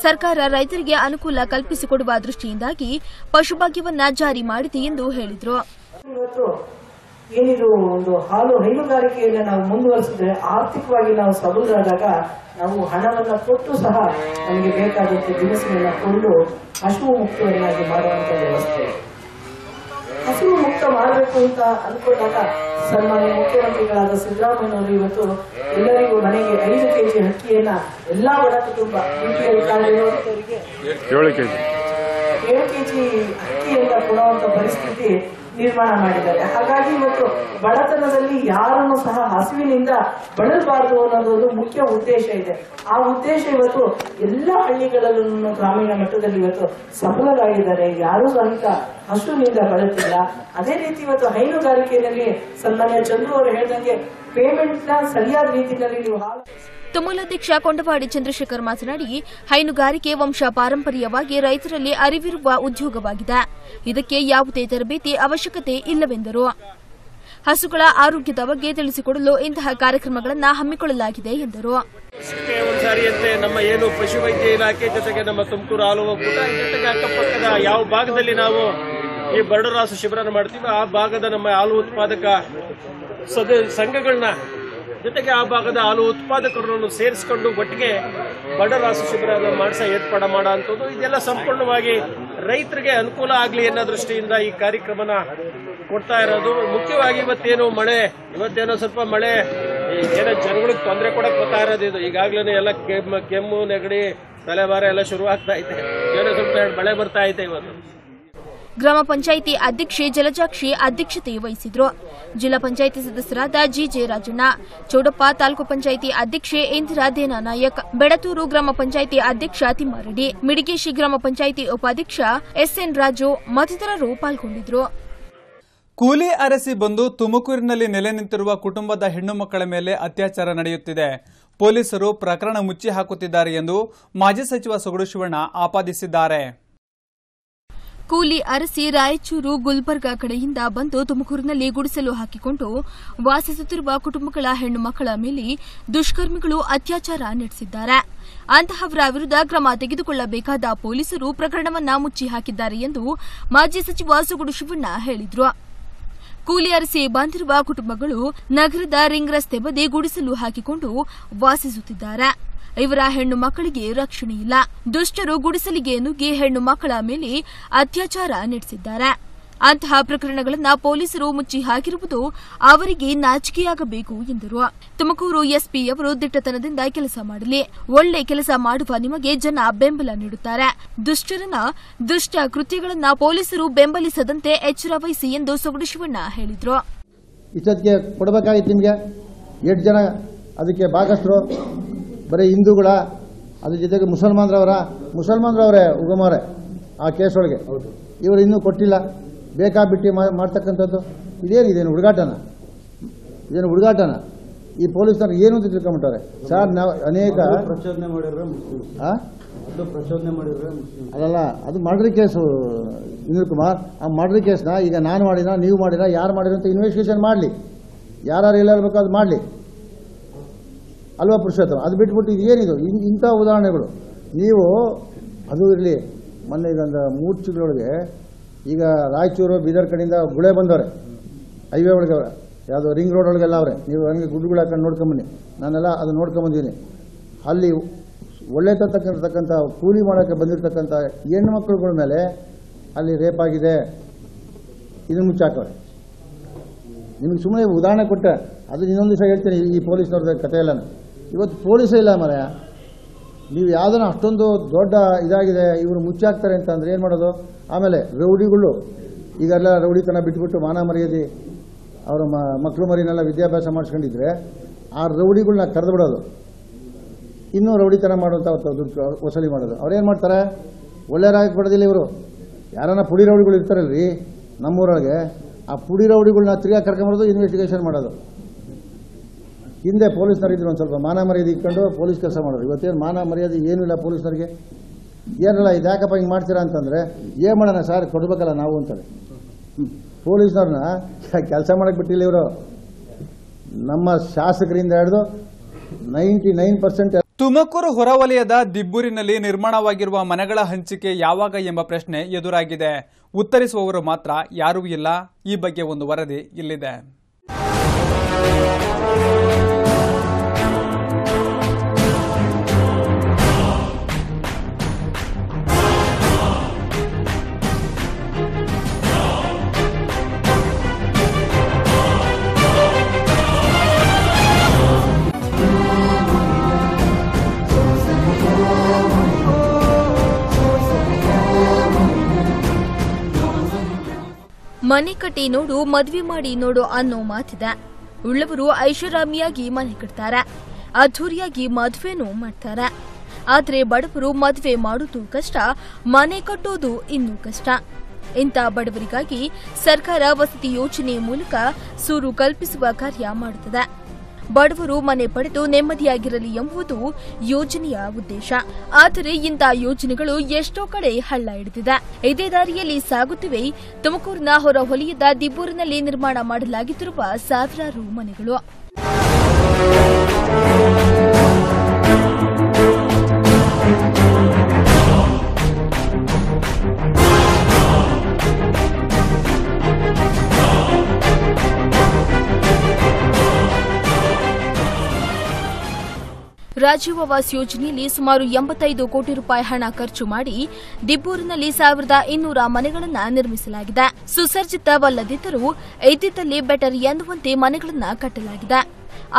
ಸರ್ಕಾರ ರೈತರಿಗೆ ಅನುಕೂಲ ಕಲ್ಪಿಸಿಕೊಡುವ ದೃಷ್ಟಿಯಿಂದಾಗಿ ಪಶುಭಾಗ್ಯವನ್ನ ಜಾರಿ ಮಾಡಿದೆ ಎಂದು ಹೇಳಿದರು. ಏನಿದು ಒಂದು ಹಾಲು ಹೈನುಗಾರಿಕೆಯನ್ನ ನಾವು ಮುಂದುವರಿಸಿದ್ರೆ ಆರ್ಥಿಕವಾಗಿ ನಾವು ಸಬಲರಾದಾಗ ನಾವು ಹಣವನ್ನ ಕೊಟ್ಟು ಸಹ ನಮಗೆ ಬೇಕಾದಂತೆ ದಿನಸಿನ ಕೊಂಡು ಹಸುವು ಮುಕ್ತವನ್ನಾಗಿ ಮಾಡುವಂತ ವ್ಯವಸ್ಥೆ. ಹಸುವು ಮುಕ್ತ ಮಾಡಬೇಕು ಅಂತ ಅನ್ಕೊಂಡಾಗ ಸನ್ಮಾನ್ಯ ಮುಖ್ಯಮಂತ್ರಿಗಳಾದ ಸಿದ್ದರಾಮಯ್ಯನವರು ಇವತ್ತು ಎಲ್ಲರಿಗೂ ಮನೆಗೆ ಐದು ಕೆಜಿ ಅಕ್ಕಿಯನ್ನ ಎಲ್ಲಾ ಬಡ ಕುಟುಂಬ ಏಳು ಕೆಜಿ. ಅಕ್ಕಿಯನ್ನ ಕೊಡುವಂತ ಪರಿಸ್ಥಿತಿ ನಿರ್ಮಾಣ ಮಾಡಿದ್ದಾರೆ. ಹಾಗಾಗಿ ಇವತ್ತು ಬಡತನದಲ್ಲಿ ಯಾರನ್ನು ಸಹ ಹಸಿವಿನಿಂದ ಬಳಲಬಾರದು ಅನ್ನೋದು ಒಂದು ಮುಖ್ಯ ಉದ್ದೇಶ ಇದೆ. ಆ ಉದ್ದೇಶ ಇವತ್ತು ಎಲ್ಲ ಹಳ್ಳಿಗಳಲ್ಲೂ ಗ್ರಾಮೀಣ ಮಟ್ಟದಲ್ಲಿ ಇವತ್ತು ಸಫಲರಾಗಿದ್ದಾರೆ. ಯಾರೂ ಸಹಿತ ಹಸುವಿನಿಂದ ಬಳಲ್ತಿಲ್ಲ. ಅದೇ ರೀತಿ ಇವತ್ತು ಹೈನುಗಾರಿಕೆಯಲ್ಲಿ ಸನ್ಮಾನ್ಯ ಚಂದ್ರು ಅವರು ಹೇಳಿದಂಗೆ ಪೇಮೆಂಟ್ನ ಸರಿಯಾದ ರೀತಿಯಲ್ಲಿ ನೀವು ಹಾಲು ತುಮಲಾಧ್ಯಕ್ಷ ಕೊಂಡವಾಡಿ ಚಂದ್ರಶೇಖರ್ ಮಾತನಾಡಿ, ಹೈನುಗಾರಿಕೆ ವಂಶ ಪಾರಂಪರ್ಯವಾಗಿ ರೈತರಲ್ಲಿ ಅರಿವಿರುವ ಉದ್ಯೋಗವಾಗಿದೆ. ಇದಕ್ಕೆ ಯಾವುದೇ ತರಬೇತಿ ಅವಶ್ಯಕತೆ ಇಲ್ಲವೆಂದರು. ಹಸುಗಳ ಆರೋಗ್ಯದ ಬಗ್ಗೆ ತಿಳಿಸಿಕೊಡಲು ಇಂತಹ ಕಾರ್ಯಕ್ರಮಗಳನ್ನು ಹಮ್ಮಿಕೊಳ್ಳಲಾಗಿದೆ ಎಂದರು. ಸಾರಿಯಂತೆ ನಮ್ಮ ಏನು ಪಶುವೈದ್ಯ ಇಲಾಖೆ ಜೊತೆಗೆ ನಮ್ಮ ತುಮಕೂರು ಹಾಲು ಒಕ್ಕೂಟ ಯಾವ ಭಾಗದಲ್ಲಿ ನಾವು ಈ ಬರಡು ರಾಸು ಶಿಬಿರನ ಮಾಡ್ತೀವಿ, ಆ ಭಾಗದ ನಮ್ಮ ಹಾಲು ಉತ್ಪಾದಕ ಸದ ಸಂಘಗಳನ್ನ ಜೊತೆಗೆ ಆ ಭಾಗದ ಹಾಲು ಉತ್ಪಾದಕರನ್ನು ಸೇರಿಸಿಕೊಂಡು ಒಟ್ಟಿಗೆ ಬಡ ರಾಸು ಶಿಬಿರ ಮಾಡಿಸ ಏರ್ಪಾಡು ಮಾಡೋ ಅಂಥದ್ದು ಇದೆಲ್ಲ ಸಂಪೂರ್ಣವಾಗಿ ರೈತರಿಗೆ ಅನುಕೂಲ ಆಗಲಿ ಅನ್ನೋ ದೃಷ್ಟಿಯಿಂದ ಈ ಕಾರ್ಯಕ್ರಮನ ಕೊಡ್ತಾ ಇರೋದು. ಮುಖ್ಯವಾಗಿ ಇವತ್ತೇನು ಮಳೆ, ಇವತ್ತೇನೋ ಸ್ವಲ್ಪ ಮಳೆ ಏನೋ ಜನಗಳಿಗೆ ತೊಂದರೆ ಕೊಡಕ್ಕೆ ಬರ್ತಾ ಇರೋದು ಇದು. ಈಗಾಗಲೇ ಎಲ್ಲ ಕೆಮ್ಮು ಕೆಮ್ಮು, ನೆಗಡಿ, ತಲೆಬಾರ ಎಲ್ಲ ಶುರು ಆಗ್ತಾ ಐತೆ ಏನೋ ಸ್ವಲ್ಪ ಮಳೆ ಬರ್ತಾ ಐತೆ ಇವತ್ತು. ಗ್ರಾಮ ಪಂಚಾಯಿತಿ ಅಧ್ಯಕ್ಷೆ ಜಲಜಾಕ್ಷಿ ಅಧ್ಯಕ್ಷತೆ ವಹಿಸಿದ್ರು. ಜಿಲ್ಲಾ ಪಂಚಾಯಿತಿ ಸದಸ್ಯರಾದ ಜಿಜೆ ರಾಜಣ್ಣ ಚೌಡಪ್ಪ ತಾಲೂಕು ಪಂಚಾಯಿತಿ ಅಧ್ಯಕ್ಷೆ ಇಂದಿರಾ ದೇನಾ ನಾಯಕ್ ಬೆಡತೂರು ಗ್ರಾಮ ಪಂಚಾಯಿತಿ ಅಧ್ಯಕ್ಷ ತಿಮ್ಮಾರೆಡ್ಡಿ, ಮಿಡಿಗೇಶಿ ಗ್ರಾಮ ಪಂಚಾಯಿತಿ ಉಪಾಧ್ಯಕ್ಷ ಎಸ್ಎನ್ ರಾಜು ಮತ್ತಿತರರು ಪಾಲ್ಗೊಂಡಿದ್ರು. ಕೂಲಿ ಅರಸಿ ಬಂದು ತುಮಕೂರಿನಲ್ಲಿ ನೆಲೆ ನಿಂತಿರುವ ಕುಟುಂಬದ ಹೆಣ್ಣು ಮಕ್ಕಳ ಮೇಲೆ ಅತ್ಯಾಚಾರ ನಡೆಯುತ್ತಿದೆ. ಪೊಲೀಸರು ಪ್ರಕರಣ ಮುಚ್ಚಿ ಹಾಕುತ್ತಿದ್ದಾರೆ ಎಂದು ಮಾಜಿ ಸಚಿವ ಸೊಗಡು ಶಿವಣ್ಣ ಆಪಾದಿಸಿದ್ದಾರೆ. ಕೂಲಿ ಅರಸಿ ರಾಯಚೂರು, ಗುಲ್ಬರ್ಗ ಕಡೆಯಿಂದ ಬಂದು ತುಮಕೂರಿನಲ್ಲಿ ಗುಡಿಸಲು ಹಾಕಿಕೊಂಡು ವಾಸಿಸುತ್ತಿರುವ ಕುಟುಂಬಗಳ ಹೆಣ್ಣು ಮಕ್ಕಳ ಮೇಲೆ ದುಷ್ಕರ್ಮಿಗಳು ಅತ್ಯಾಚಾರ ನಡೆಸಿದ್ದಾರೆ. ಅಂತಹವರ ವಿರುದ್ಧ ಕ್ರಮ ತೆಗೆದುಕೊಳ್ಳಬೇಕಾದ ಪೊಲೀಸರು ಪ್ರಕರಣವನ್ನ ಮುಚ್ಚಿ ಹಾಕಿದ್ದಾರೆ ಎಂದು ಮಾಜಿ ಸಚಿವ ಸುಗುಡು ಶಿವಣ್ಣ ಹೇಳಿದರು. ಕೂಲಿ ಅರಸಿ ಬಂದಿರುವ ಕುಟುಂಬಗಳು ನಗರದ ರಿಂಗ್ ರಸ್ತೆ ಬದಿ ಗುಡಿಸಲು ಹಾಕಿಕೊಂಡು ವಾಸಿಸುತ್ತಿದ್ದಾರೆ. ಇವರ ಹೆಣ್ಣು ಮಕ್ಕಳಿಗೆ ರಕ್ಷಣೆ ಇಲ್ಲ. ದುಷ್ಟರು ಗುಡಿಸಲಿಗೆ ನುಗ್ಗಿ ಹೆಣ್ಣು ಮಕ್ಕಳ ಮೇಲೆ ಅತ್ಯಾಚಾರ ನಡೆಸಿದ್ದಾರೆ. ಅಂತಹ ಪ್ರಕರಣಗಳನ್ನು ಪೊಲೀಸರು ಮುಚ್ಚಿ ಹಾಕಿರುವುದು ಅವರಿಗೆ ನಾಚಿಕೆಯಾಗಬೇಕು ಎಂದರು. ತುಮಕೂರು ಎಸ್ಪಿಯವರು ದಿಟ್ಟತನದಿಂದ ಕೆಲಸ ಮಾಡಲಿ. ಒಳ್ಳೆ ಕೆಲಸ ಮಾಡುವ ನಿಮಗೆ ಜನ ಬೆಂಬಲ ನೀಡುತ್ತಾರೆ. ದುಷ್ಟರನ್ನ, ದುಷ್ಟ ಕೃತ್ಯಗಳನ್ನ ಪೊಲೀಸರು ಬೆಂಬಲಿಸದಂತೆ ಎಚ್ಚರ ವಹಿಸಿ ಎಂದು ಸೊಗಡು ಶಿವಣ್ಣ ಹೇಳಿದ್ರು. ಇಷ್ಟೊತ್ತಿಗೆ ಕೊಡಬೇಕಾಗಿತ್ತು ನಿಮಗೆ. ಎಷ್ಟು ಜನ ಅದಕ್ಕೆ ಭಾಗಸ್ಥರು. ಬರೀ ಹಿಂದೂಗಳ ಅದ್ರ ಜೊತೆಗೆ ಮುಸಲ್ಮಾನರವರ ಮುಸಲ್ಮಾನರವರೇ ಉಗಮವರೇ ಆ ಕೇಸ್ ಒಳಗೆ. ಇವರು ಇನ್ನೂ ಕೊಟ್ಟಿಲ್ಲ. ಬೇಕಾಬಿಟ್ಟು ಮಾಡ್ತಕ್ಕಂಥದ್ದು. ಇದೇನು ಇದೇನು ಹುಡುಗಾಟನ? ಇದೇನು ಹುಡುಗಾಟನ? ಈ ಪೊಲೀಸ್ನವ್ರು ಏನು ಅಂತ ತಿಳ್ಕೊಂಬಿಟ್ಟಾರೆ ಸರ್ ನಾವು ಅನೇಕ ಪ್ರಚೋದನೆ ಮಾಡಿದ್ರೆ ಮುಸ್ಲಿಂ. ಆ? ಪ್ರಚೋದನೆ ಮಾಡಿದ್ರೆ ಮುಸ್ಲಿಂ. ಅಲ್ಲಲ್ಲ ಅದು ಮರ್ಡರ್ ಕೇಸು ವಿನೀಲ್ ಕುಮಾರ್. ಆ ಮರ್ಡರ್ ಕೇಸ್ನ ಈಗ ನಾನು ಮಾಡಿನ ನೀವು ಮಾಡಿನ ಯಾರು ಮಾಡಿರೋ ಅಂತ ಇನ್ವೆಸ್ಟಿಗೇಷನ್ ಮಾಡಲಿ. ಯಾರು ಎಲ್ಲ ಇರಬೇಕು ಅದು ಮಾಡಲಿ. ಅಲ್ವಾ ಪುರುಷೋತ್ತಮ? ಅದು ಬಿಟ್ಬಿಟ್ಟು ಇದು ಏನಿದು? ಇಂಥ ಉದಾಹರಣೆಗಳು. ನೀವು, ಅದು ಇರಲಿ. ಮೊನ್ನೆ ಇದೊಂದು ಮೂರು ತಿಂಗಳೊಳಗೆ ಈಗ ರಾಯಚೂರು, ಬೀದರ್ ಕಡೆಯಿಂದ ಗುಳೆ ಬಂದವ್ರೆ. ಹೈವೇ ಒಳಗೆ ಅವ್ರೆ. ಯಾವುದೋ ರಿಂಗ್ ರೋಡ್ ಒಳಗೆಲ್ಲ ಅವ್ರೆ. ನೀವು ಹಂಗೆ ಗುಡ್ಡುಗಳು ಹಾಕೊಂಡು ನೋಡ್ಕೊಂಬನ್ನಿ. ನಾನೆಲ್ಲ ಅದು ನೋಡ್ಕೊಂಬಂದಿದ್ದೀನಿ. ಅಲ್ಲಿ ಒಳ್ಳೆ ತಕ್ಕಂಥ ಕೂಲಿ ಮಾಡೋಕ್ಕೆ ಬಂದಿರತಕ್ಕಂಥ ಹೆಣ್ಣು ಮೇಲೆ ಅಲ್ಲಿ ರೇಪ್ ಆಗಿದೆ. ಇದನ್ನು ಮುಚ್ಚಾಕವ್ರೆ. ನಿಮಗೆ ಸುಮ್ಮನೆ ಉದಾಹರಣೆ ಕೊಟ್ಟೆ ಅದು ಇನ್ನೊಂದು ದಿವಸ ಹೇಳ್ತೀನಿ ಈ- ಈ ಪೊಲೀಸ್ನವ್ರದ್ದು ಕಥೆ ಎಲ್ಲ ಇವತ್ತು ಪೊಲೀಸೇ ಇಲ್ಲ ಮರೆಯ ನೀವು ಯಾವುದನ್ನ ಅಷ್ಟೊಂದು ದೊಡ್ಡ ಇದಾಗಿದೆ, ಇವರು ಮುಚ್ಚಾಕ್ತಾರೆ ಅಂತಂದ್ರೆ ಏನು ಮಾಡೋದು? ಆಮೇಲೆ ರೌಡಿಗಳು, ಈಗೆಲ್ಲ ರೌಡಿತನ ಬಿಟ್ಬಿಟ್ಟು ಮಾನ ಮರ್ಯಾದೆ, ಅವರ ಮಕ್ಕಳು ಮರಿನೆಲ್ಲ ವಿದ್ಯಾಭ್ಯಾಸ ಮಾಡಿಸ್ಕೊಂಡಿದ್ರೆ ಆ ರೌಡಿಗಳನ್ನ ಕರೆದು ಬಿಡೋದು ಇನ್ನೂ ರೌಡಿತನ ಮಾಡುವಂಥ ದುಡ್ಡು ವಸೂಲಿ ಮಾಡೋದು. ಅವ್ರೇನು ಮಾಡ್ತಾರೆ? ಒಳ್ಳೆಯರಾಗಕ್ಕೆ ಬಿಡೋದಿಲ್ಲ ಇವರು. ಯಾರನ್ನ ಪುಡಿ ರೌಡಿಗಳು ಇರ್ತಾರಲ್ರಿ, ನಮ್ಮೂರೊಳಗೆ, ಆ ಪುಡಿ ರೌಡಿಗಳನ್ನ ತಿರ್ಗಾ ಕರ್ಕೊಂಬರೋದು ಇನ್ವೆಸ್ಟಿಗೇಷನ್ ಮಾಡೋದು. ಹಿಂದೆ ಪೊಲೀಸ್ನವ್ರು ಇದ್ರು ಒಂದು ಸ್ವಲ್ಪ ಮಾನ ಮರ್ಯಾದೆ ಇಟ್ಕೊಂಡು ಪೊಲೀಸ್ ಕೆಲಸ ಮಾಡೋರು. ಇವತ್ತೇನು ಮಾನ ಮರ್ಯಾದೆ ಏನೂ ಇಲ್ಲ ಏನಲ್ಲ ಇದು ಯಾಕಪ್ಪ ಹಿಂಗೆ ಮಾಡ್ತೀರಾ ಅಂತಂದರೆ ಏನು ಮಾಡೋಣ ಸರ್ ಕೊಡಬೇಕಲ್ಲ ನಾವು ಅಂತಾರೆ. ಪೊಲೀಸ್ನವ್ರನ್ನ ಕೆಲಸ ಮಾಡಕ್ಕೆ ಬಿಟ್ಟಿಲ್ಲ ಇವರು. ನಮ್ಮ ಶಾಸಕರಿಂದ ಹಿಡಿದು ನೈಂಟಿ ನೈನ್ ಪರ್ಸೆಂಟ್ ತುಮಕೂರು ಹೊರವಲಯದ ದಿಬ್ಬೂರಿನಲ್ಲಿ ನಿರ್ಮಾಣವಾಗಿರುವ ಮನೆಗಳ ಹಂಚಿಕೆ ಯಾವಾಗ ಎಂಬ ಪ್ರಶ್ನೆ ಎದುರಾಗಿದೆ. ಉತ್ತರಿಸುವವರು ಮಾತ್ರ ಯಾರೂ ಇಲ್ಲ. ಈ ಬಗ್ಗೆ ಒಂದು ವರದಿ ಇಲ್ಲಿದೆ. ಮನೆ ಕಟ್ಟಿ ನೋಡು, ಮದ್ವೆ ಮಾಡಿ ನೋಡು ಅನ್ನೋ ಮಾತಿದೆ. ಉಳ್ಳವರು ಐಷಾರಾಮಿಯಾಗಿ ಮನೆ ಕಟ್ತಾರೆ. ಅದ್ಧೂರಿಯಾಗಿ ಮದ್ವೆನೂ ಮಾಡ್ತಾರೆ. ಆದ್ರೆ ಬಡವರು ಮದ್ವೆ ಮಾಡೋದು ಕಷ್ಟ, ಮನೆ ಕಟ್ಟೋದು ಇನ್ನೂ ಕಷ್ಟ. ಇಂಥ ಬಡವರಿಗಾಗಿ ಸರ್ಕಾರ ವಸತಿ ಯೋಜನೆ ಮೂಲಕ ಸೂರು ಕಲ್ಪಿಸುವ ಕಾರ್ಯ ಮಾಡುತ್ತದೆ. ಬಡವರು ಮನೆ ಪಡೆದು ನೆಮ್ಮದಿಯಾಗಿರಲಿ ಎಂಬುದು ಯೋಜನೆಯ ಉದ್ದೇಶ. ಆದರೆ ಇಂತಹ ಯೋಜನೆಗಳು ಎಷ್ಟೋ ಕಡೆ ಹಳ್ಳ ಹಿಡಿದಿದೆ. ಇದೇ ದಾರಿಯಲ್ಲಿ ಸಾಗುತ್ತಿವೆ. ತುಮಕೂರಿನ ಹೊಲಿಯದ ದಿಬ್ಬೂರಿನಲ್ಲಿ ನಿರ್ಮಾಣ ಮಾಡಲಾಗಿದ್ದಿರುವ ಸಾವಿರಾರು ಮನೆಗಳು. ರಾಜೀವ್ ಆವಾಸ್ ಯೋಜನೆಯಲ್ಲಿ ಸುಮಾರು ಎಂಬತ್ತೈದು ಕೋಟಿ ರೂಪಾಯಿ ಹಣ ಖರ್ಚು ಮಾಡಿ ದಿಬ್ಬೂರಿನಲ್ಲಿ ಸಾವಿರದ ಇನ್ನೂರ ಮನೆಗಳನ್ನು ನಿರ್ಮಿಸಲಾಗಿದೆ. ಸುಸರ್ಜಿತವಲ್ಲದಿದ್ದರೂ ಇದ್ದಿದ್ದಲ್ಲಿ ಬೆಟರ್ ಎನ್ನುವಂತೆ ಮನೆಗಳನ್ನು ಕಟ್ಟಲಾಗಿದೆ.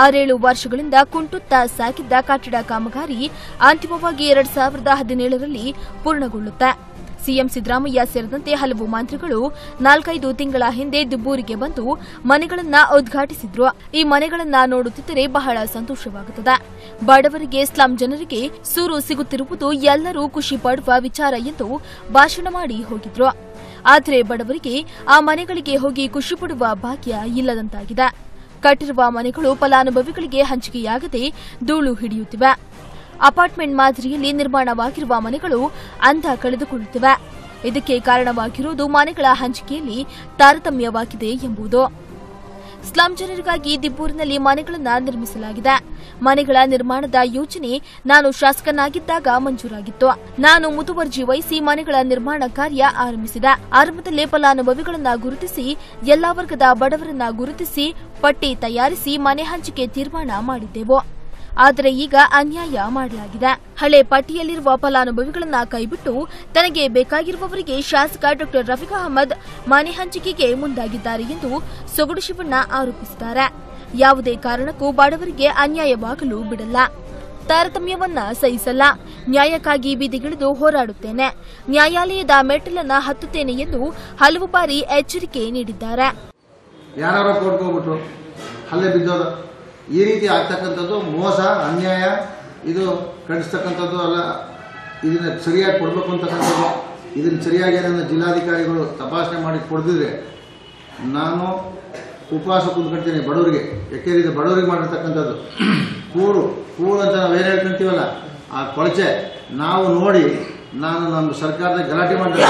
ಆರೇಳು ವರ್ಷಗಳಿಂದ ಕುಂಟುತ್ತಾ ಸಾಗಿದ್ದ ಕಟ್ಟಡ ಕಾಮಗಾರಿ ಅಂತಿಮವಾಗಿ ಎರಡ್ ಸಾವಿರದ ಹದಿನೇಳರಲ್ಲಿ ಪೂರ್ಣಗೊಳ್ಳುತ್ತೆ. ಸಿಎಂ ಸಿದ್ದರಾಮಯ್ಯ ಸೇರಿದಂತೆ ಹಲವು ಮಂತ್ರಿಗಳು ನಾಲ್ಕೈದು ತಿಂಗಳ ಹಿಂದೆ ದುಬ್ಬೂರಿಗೆ ಬಂದು ಮನೆಗಳನ್ನು ಉದ್ಘಾಟಿಸಿದ್ರು. ಈ ಮನೆಗಳನ್ನು ನೋಡುತ್ತಿದ್ದರೆ ಬಹಳ ಸಂತೋಷವಾಗುತ್ತದೆ. ಬಡವರಿಗೆ, ಸ್ಲಂ ಜನರಿಗೆ ಸೂರು ಸಿಗುತ್ತಿರುವುದು ಎಲ್ಲರೂ ಖುಷಿ ಪಡುವ ವಿಚಾರ ಎಂದು ಭಾಷಣ ಮಾಡಿ ಹೋಗಿದ್ರು. ಆದರೆ ಬಡವರಿಗೆ ಆ ಮನೆಗಳಿಗೆ ಹೋಗಿ ಖುಷಿ ಪಡುವ ಭಾಗ್ಯ ಇಲ್ಲದಂತಾಗಿದೆ. ಕಟ್ಟಿರುವ ಮನೆಗಳು ಫಲಾನುಭವಿಗಳಿಗೆ ಹಂಚಿಕೆಯಾಗದೆ ಧೂಳು ಹಿಡಿಯುತ್ತಿವೆ. ಅಪಾರ್ಟ್ಮೆಂಟ್ ಮಾದರಿಯಲ್ಲಿ ನಿರ್ಮಾಣವಾಗಿರುವ ಮನೆಗಳು ಅಂದ ಕಳೆದುಕೊಳ್ಳುತ್ತಿವೆ. ಇದಕ್ಕೆ ಕಾರಣವಾಗಿರುವುದು ಮನೆಗಳ ಹಂಚಿಕೆಯಲ್ಲಿ ತಾರತಮ್ಯವಾಗಿದೆ ಎಂಬುದು. ಸ್ಲಂ ಜನರಿಗಾಗಿ ದಿಬ್ಬೂರಿನಲ್ಲಿ ಮನೆಗಳನ್ನು ನಿರ್ಮಿಸಲಾಗಿದೆ. ಮನೆಗಳ ನಿರ್ಮಾಣದ ಯೋಜನೆ ನಾನು ಶಾಸಕನಾಗಿದ್ದಾಗ ಮಂಜೂರಾಗಿತ್ತು. ನಾನು ಮುತುವರ್ಜಿ ವಹಿಸಿ ಮನೆಗಳ ನಿರ್ಮಾಣ ಕಾರ್ಯ ಆರಂಭಿಸಿದೆ. ಆರಂಭದಲ್ಲೇ ಫಲಾನುಭವಿಗಳನ್ನು ಗುರುತಿಸಿ, ಎಲ್ಲಾ ವರ್ಗದ ಬಡವರನ್ನ ಗುರುತಿಸಿ, ಪಟ್ಟಿ ತಯಾರಿಸಿ ಮನೆ ಹಂಚಿಕೆ ತೀರ್ಮಾನ ಮಾಡಿದ್ದೆವು. ಆದರೆ ಈಗ ಅನ್ಯಾಯ ಮಾಡಲಾಗಿದೆ. ಹಳೆ ಪಟ್ಟಿಯಲ್ಲಿರುವ ಫಲಾನುಭವಿಗಳನ್ನ ಕೈಬಿಟ್ಟು ತನಗೆ ಬೇಕಾಗಿರುವವರಿಗೆ ಶಾಸಕ ಡಾ. ರಫೀಕ್ ಅಹಮದ್ ಮನೆ ಹಂಚಿಕೆಗೆ ಮುಂದಾಗಿದ್ದಾರೆ ಎಂದು ಸೊಗಡು ಶಿವಣ್ಣ ಆರೋಪಿಸಿದ್ದಾರೆ. ಯಾವುದೇ ಕಾರಣಕ್ಕೂ ಬಡವರಿಗೆ ಅನ್ಯಾಯವಾಗಲು ಬಿಡಲ್ಲ. ತಾರತಮ್ಯವನ್ನ ಸಹಿಸಲ್ಲ. ನ್ಯಾಯಕ್ಕಾಗಿ ಬೀದಿಗಿಳಿದು ಹೋರಾಡುತ್ತೇನೆ. ನ್ಯಾಯಾಲಯದ ಮೆಟ್ಟಲನ್ನ ಹತ್ತುತ್ತೇನೆ ಎಂದು ಹಲವು ಬಾರಿ ಎಚ್ಚರಿಕೆ ನೀಡಿದ್ದಾರೆ. ಈ ರೀತಿ ಆಗ್ತಕ್ಕಂಥದ್ದು ಮೋಸ, ಅನ್ಯಾಯ, ಇದು ಖಂಡಿಸ್ತಕ್ಕಂಥದ್ದು ಅಲ್ಲ. ಇದನ್ನ ಸರಿಯಾಗಿ ಕೊಡಬೇಕು ಅಂತಕ್ಕಂಥದ್ದು. ಇದನ್ನು ಸರಿಯಾಗಿ ನನ್ನ ಜಿಲ್ಲಾಧಿಕಾರಿಗಳು ತಪಾಸಣೆ ಮಾಡಿ ಕೊಡದಿದ್ರೆ ನಾನು ಉಪವಾಸ ಕುಂತ್ಕೊಳ್ತೀನಿ ಬಡವರಿಗೆ. ಯಾಕೆಂದ್ರೆ ಇದು ಬಡವರಿಗೆ ಮಾಡಿರ್ತಕ್ಕಂಥದ್ದು? ಕೂಡು ಕೂಡು ಅಂತ ನಾವೇನು ಹೇಳ್ಕೊಂತೀವಲ್ಲ? ಆ ಕೊಳಚೆ. ನಾವು ನೋಡಿ ನಾನು ನಮ್ಮ ಸರ್ಕಾರದ ಗಲಾಟೆ ಮಾಡ್ತೀನಿ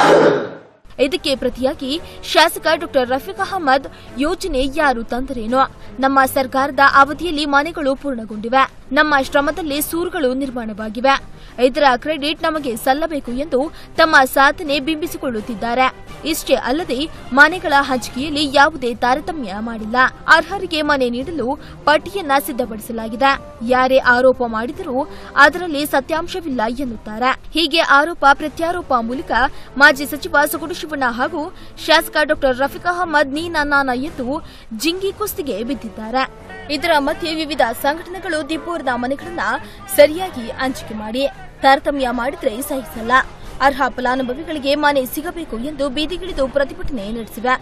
ಇದಕ್ಕೆ ಪ್ರತಿಯಾಗಿ ಶಾಸಕ ಡಾಕ್ಟರ್ ರಫೀಕ್ ಅಹಮದ್ ಯೋಜನೆ ಯಾರು ತಂದರೇನೋ. ನಮ್ಮ ಸರ್ಕಾರದ ಅವಧಿಯಲ್ಲಿ ಮನೆಗಳು ಪೂರ್ಣಗೊಂಡಿವೆ. ನಮ್ಮ ಶ್ರಮದಲ್ಲಿ ಸೂರುಗಳು ನಿರ್ಮಾಣವಾಗಿವೆ. ಇದರ ಕ್ರೆಡಿಟ್ ನಮಗೆ ಸಲ್ಲಬೇಕು ಎಂದು ತಮ್ಮ ಸಾಧನೆ ಬಿಂಬಿಸಿಕೊಳ್ಳುತ್ತಿದ್ದಾರೆ. ಇಷ್ಟೇ ಅಲ್ಲದೆ ಮನೆಗಳ ಹಂಚಿಕೆಯಲ್ಲಿ ಯಾವುದೇ ತಾರತಮ್ಯ ಮಾಡಿಲ್ಲ. ಅರ್ಹರಿಗೆ ಮನೆ ನೀಡಲು ಪಟ್ಟಿಯನ್ನ ಸಿದ್ಧಪಡಿಸಲಾಗಿದೆ. ಯಾರೇ ಆರೋಪ ಮಾಡಿದರೂ ಅದರಲ್ಲಿ ಸತ್ಯಾಂಶವಿಲ್ಲ ಎನ್ನುತ್ತಾರೆ. ಹೀಗೆ ಆರೋಪ ಪ್ರತ್ಯಾರೋಪ ಮೂಲಕ ಮಾಜಿ ಸಚಿವ ಸುಗುಡು ಶಿವಣ್ಣ ಹಾಗೂ ಶಾಸಕ ಡಾಕ್ಟರ್ ರಫೀಕ್ ಅಹಮದ್ ನೀನಾನ ಎದ್ದು ಎಂದು ಜಿಂಗಿ ಕುಸ್ತಿಗೆ ಬಿದ್ದಿದ್ದಾರೆ. ಇದರ ಮಧ್ಯೆ ವಿವಿಧ ಸಂಘಟನೆಗಳು ದಿಪ್ಪೂರದ ಮನೆಗಳನ್ನ ಸರಿಯಾಗಿ ಹಂಚಿಕೆ ಮಾಡಿ ತಾರತಮ್ಯ ಮಾಡಿದ್ರೆ ಸಹಿಸಲ್ಲ. ಅರ್ಹ ಫಲಾನುಭವಿಗಳಿಗೆ ಮನೆ ಸಿಗಬೇಕು ಎಂದು ಬೀದಿಗಿಳಿದು ಪ್ರತಿಭಟನೆ ನಡೆಸಿವೆ.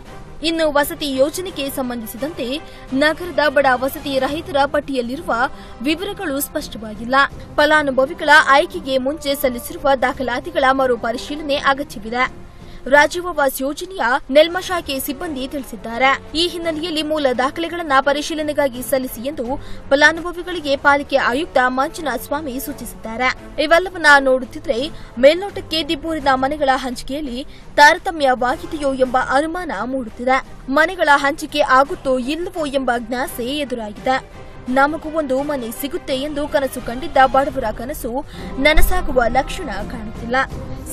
ಇನ್ನು ವಸತಿ ಯೋಜನೆಗೆ ಸಂಬಂಧಿಸಿದಂತೆ ನಗರದ ಬಡ ವಸತಿ ರಹಿತರ ಪಟ್ಟಿಯಲ್ಲಿರುವ ವಿವರಗಳು ಸ್ಪಷ್ಟವಾಗಿಲ್ಲ. ಫಲಾನುಭವಿಗಳ ಆಯ್ಕೆಗೆ ಮುಂಚೆ ಸಲ್ಲಿಸಿರುವ ದಾಖಲಾತಿಗಳ ಮರುಪರಿಶೀಲನೆ ಅಗತ್ಯವಿದೆ. ರಾಜೀವಾವಾಸ್ ಯೋಜನೆಯ ನೆಲ್ಮ ಶಾಖೆ ಸಿಬ್ಬಂದಿ ತಿಳಿಸಿದ್ದಾರೆ. ಈ ಹಿನ್ನೆಲೆಯಲ್ಲಿ ಮೂಲ ದಾಖಲೆಗಳನ್ನು ಪರಿಶೀಲನೆಗಾಗಿ ಸಲ್ಲಿಸಿ ಎಂದು ಫಲಾನುಭವಿಗಳಿಗೆ ಪಾಲಿಕೆ ಆಯುಕ್ತ ಮಂಜುನಾಥ ಸ್ವಾಮಿ ಸೂಚಿಸಿದ್ದಾರೆ. ಇವೆಲ್ಲವನ್ನ ನೋಡುತ್ತಿದ್ರೆ ಮೇಲ್ನೋಟಕ್ಕೆ ದಿಬ್ಬೂರಿನ ಮನೆಗಳ ಹಂಚಿಕೆಯಲ್ಲಿ ತಾರತಮ್ಯವಾಗಿದೆಯೋ ಎಂಬ ಅನುಮಾನ ಮೂಡುತ್ತಿದೆ. ಮನೆಗಳ ಹಂಚಿಕೆ ಆಗುತ್ತೋ ಇಲ್ಲವೋ ಎಂಬ ಜ್ಞಾಸೆ ಎದುರಾಗಿದೆ. ನಮಗೂ ಒಂದು ಮನೆ ಸಿಗುತ್ತೆ ಎಂದು ಕನಸು ಕಂಡಿದ್ದ ಬಡವರ ಕನಸು ನನಸಾಗುವ ಲಕ್ಷಣ ಕಾಣುತ್ತಿಲ್ಲ.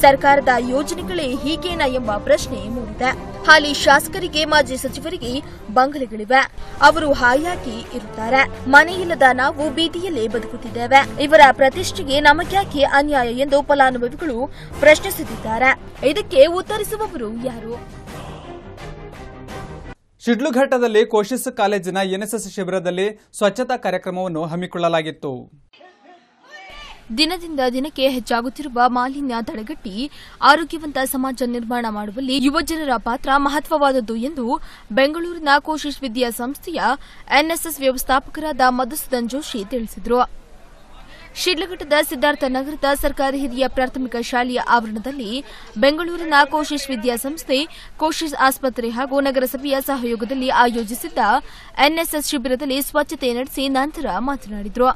ಸರ್ಕಾರದ ಯೋಜನೆಗಳೇ ಹೀಗೇನಾ ಎಂಬ ಪ್ರಶ್ನೆ ಮೂಡಿದೆ. ಹಾಲಿ ಶಾಸಕರಿಗೆ, ಮಾಜಿ ಸಚಿವರಿಗೆ ಬಂಗಲೆಗಳಿವೆ. ಅವರು ಹಾಯಾಗಿ ಇರುತ್ತಾರೆ. ಮನೆಯಿಲ್ಲದ ನಾವು ಬೀದಿಯಲ್ಲೇ ಬದುಕುತ್ತಿದ್ದೇವೆ. ಇವರ ಪ್ರತಿಷ್ಠೆಗೆ ನಮಗ್ಯಾಕೆ ಅನ್ಯಾಯ ಎಂದು ಫಲಾನುಭವಿಗಳು ಪ್ರಶ್ನಿಸುತ್ತಿದ್ದಾರೆ ಇದಕ್ಕೆ ಉತ್ತರಿಸುವವರು ಯಾರು? ಶಿಡ್ಲಘಟ್ಟದಲ್ಲಿ ಕೋಶಿಸ್ ಕಾಲೇಜಿನ ಎನ್ಎಸ್ಎಸ್ ಶಿಬಿರದಲ್ಲಿ ಸ್ವಚ್ಛತಾ ಕಾರ್ಯಕ್ರಮವನ್ನು ಹಮ್ಮಿಕೊಳ್ಳಲಾಗಿತ್ತು. ದಿನದಿಂದ ದಿನಕ್ಕೆ ಹೆಚ್ಚಾಗುತ್ತಿರುವ ಮಾಲಿನ್ಯ ತಡೆಗಟ್ಟಿ ಆರೋಗ್ಯವಂತ ಸಮಾಜ ನಿರ್ಮಾಣ ಮಾಡುವಲ್ಲಿ ಯುವಜನರ ಪಾತ್ರ ಮಹತ್ವವಾದದ್ದು ಎಂದು ಬೆಂಗಳೂರಿನ ಕೋಶಿಶ್ ವಿದ್ಯಾಸಂಸ್ಥೆಯ ಎನ್ಎಸ್ಎಸ್ ವ್ಯವಸ್ಥಾಪಕರಾದ ಮಧುಸೂದನ್ ಜೋಶಿ ತಿಳಿಸಿದರು. ಶಿಡ್ಲಘಟ್ಟದ ಸಿದ್ಧಾರ್ಥ ನಗರದ ಸರ್ಕಾರಿ ಹಿರಿಯ ಪ್ರಾಥಮಿಕ ಶಾಲೆಯ ಆವರಣದಲ್ಲಿ ಬೆಂಗಳೂರಿನ ಕೋಶಿಶ್ ವಿದ್ಯಾಸಂಸ್ಥೆ, ಕೋಶಿಶ್ ಆಸ್ಪತ್ರೆ ಹಾಗೂ ನಗರಸಭೆಯ ಸಹಯೋಗದಲ್ಲಿ ಆಯೋಜಿಸಿದ್ದ ಎನ್ಎಸ್ಎಸ್ ಶಿಬಿರದಲ್ಲಿ ಸ್ವಚ್ಛತೆ ನಡೆಸಿ ನಂತರ ಮಾತನಾಡಿದರು.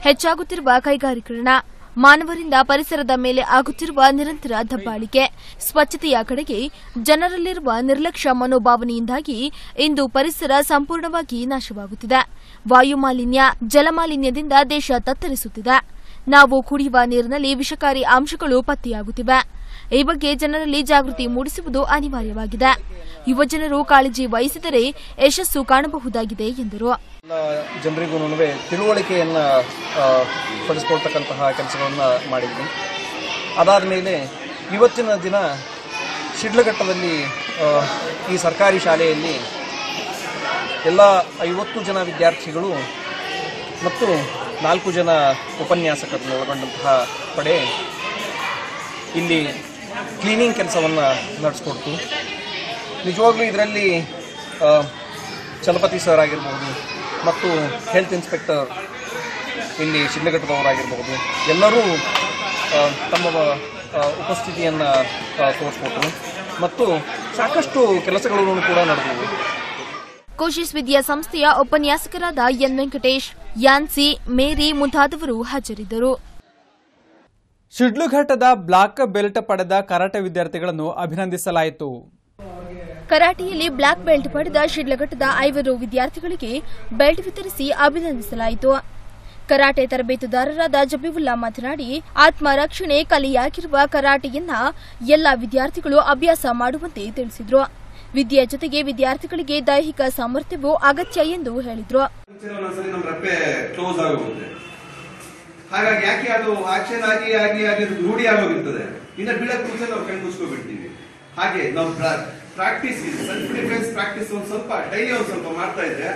ಹೆಚ್ಚಾಗುತ್ತಿರುವ ಕೈಗಾರೀಕರಣ, ಮಾನವರಿಂದ ಪರಿಸರದ ಮೇಲೆ ಆಗುತ್ತಿರುವ ನಿರಂತರ ದಬ್ಬಾಳಿಕೆ, ಸ್ವಚ್ಛತೆಯ ಕಡೆಗೆ ಜನರಲ್ಲಿರುವ ನಿರ್ಲಕ್ಷ್ಯ ಮನೋಭಾವನೆಯಿಂದಾಗಿ ಇಂದು ಪರಿಸರ ಸಂಪೂರ್ಣವಾಗಿ ನಾಶವಾಗುತ್ತಿದೆ. ವಾಯುಮಾಲಿನ್ಯ, ಜಲಮಾಲಿನ್ಯದಿಂದ ದೇಶ ತತ್ತರಿಸುತ್ತಿದೆ. ನಾವು ಕುಡಿಯುವ ನೀರಿನಲ್ಲಿ ವಿಷಕಾರಿ ಅಂಶಗಳು ಪತ್ತೆಯಾಗುತ್ತಿವೆ. ಈ ಬಗ್ಗೆ ಜನರಲ್ಲಿ ಜಾಗೃತಿ ಮೂಡಿಸುವುದು ಅನಿವಾರ್ಯವಾಗಿದೆ. ಯುವಜನರು ಕಾಳಜಿ ವಹಿಸಿದರೆ ಯಶಸ್ಸು ಕಾಣಬಹುದಾಗಿದೆ ಎಂದರು. ಜನರಿಗೂ ತಿಳುವಳಿಕೆಯನ್ನು ಪಡಿಸ್ಕೊಳ್ತಕ್ಕಂತಹ ಕೆಲಸಗಳನ್ನು ಮಾಡಿದ್ವಿ. ಅದಾದ ಮೇಲೆ ಇವತ್ತಿನ ದಿನ ಶಿಡ್ಲಘಟ್ಟದಲ್ಲಿ ಈ ಸರ್ಕಾರಿ ಶಾಲೆಯಲ್ಲಿ ಎಲ್ಲ ಐವತ್ತು ಜನ ವಿದ್ಯಾರ್ಥಿಗಳು ಮತ್ತು ನಾಲ್ಕು ಜನ ಉಪನ್ಯಾಸಕರನ್ನು ಒಳಗೊಂಡಂತಹ ಪಡೆ ಇಲ್ಲಿ ಕ್ಲೀನಿಂಗ್ ಕೆಲಸವನ್ನು ನಡೆಸ್ಕೊಡ್ತು. ನಿಜವಾಗ್ಲೂ ಇದರಲ್ಲಿ ಚಲಪತಿ ಸರ್ ಆಗಿರ್ಬೋದು ಮತ್ತು ಹೆಲ್ತ್ ಇನ್ಸ್ಪೆಕ್ಟರ್ ಇಲ್ಲಿ ಶಿಡ್ಲಘಟ್ಟದವರಾಗಿರ್ಬೋದು ಎಲ್ಲರೂ ತಮ್ಮ ಉಪಸ್ಥಿತಿಯನ್ನು ತೋರಿಸ್ಕೊಟ್ರು. ಮತ್ತು ಸಾಕಷ್ಟು ಕೆಲಸಗಳನ್ನು ಕೂಡ ನಡೆದವು. ಕೋಶಿಸ್ ವಿದ್ಯಾಸಂಸ್ಥೆಯ ಉಪನ್ಯಾಸಕರಾದ ಎನ್ ವೆಂಕಟೇಶ್ ಯಾನ್ಸಿ ಮೇರಿ ಮುಂತಾದವರು ಹಾಜರಿದ್ದರು. ಶಿಡ್ಲುಘಟ್ಟದ ಬ್ಲಾಕ್ ಬೆಲ್ಟ್ ಪಡೆದ ಕರಾಟೆ ವಿದ್ಯಾರ್ಥಿಗಳನ್ನು ಅಭಿನಂದಿಸಲಾಯಿತು. ಕರಾಟೆಯಲ್ಲಿ ಬ್ಲಾಕ್ ಬೆಲ್ಟ್ ಪಡೆದ ಶಿಡ್ಲಘಟ್ಟದ ಐವರು ವಿದ್ಯಾರ್ಥಿಗಳಿಗೆ ಬೆಲ್ಟ್ ವಿತರಿಸಿ ಅಭಿನಂದಿಸಲಾಯಿತು. ಕರಾಟೆ ತರಬೇತುದಾರರಾದ ಜಬೀವುಲ್ಲಾ ಮಾತನಾಡಿ ಆತ್ಮರಕ್ಷಣೆ ಕಲೆಯಾಗಿರುವ ಕರಾಟೆಯನ್ನ ಎಲ್ಲ ವಿದ್ಯಾರ್ಥಿಗಳು ಅಭ್ಯಾಸ ಮಾಡುವಂತೆ ತಿಳಿಸಿದ್ರು. ವಿದ್ಯೆಯ ಜೊತೆಗೆ ವಿದ್ಯಾರ್ಥಿಗಳಿಗೆ ದೈಹಿಕ ಸಾಮರ್ಥ್ಯವೂ ಅಗತ್ಯ ಎಂದು ಹೇಳಿದ್ರು. ನಮ್ಮ ಹಾಗಾಗಿ ಯಾಕೆ ಅದು ಆಕ್ಷನ್ ಆಗಿ ಆಗಿ ಆಗಿ ರೂಢಿ ಆಗೋಗಿರ್ತದೆ? ಇನ್ನು ಬೀಳಕ್ ಮುಂಚೆ ನಾವು ಕಣ್ ಮುಚ್ಕೊಬಿಡ್ತೀವಿ ಹಾಗೆ ನಾವು ಪ್ರಾಕ್ಟೀಸ್ ಸೆಲ್ಫ್ ಡಿಫೆನ್ಸ್ ಪ್ರಾಕ್ಟೀಸ್ ಒಂದ್ ಸ್ವಲ್ಪ ಡೈಲಿ ಒಂದು ಸ್ವಲ್ಪ ಮಾಡ್ತಾ ಇದ್ರೆ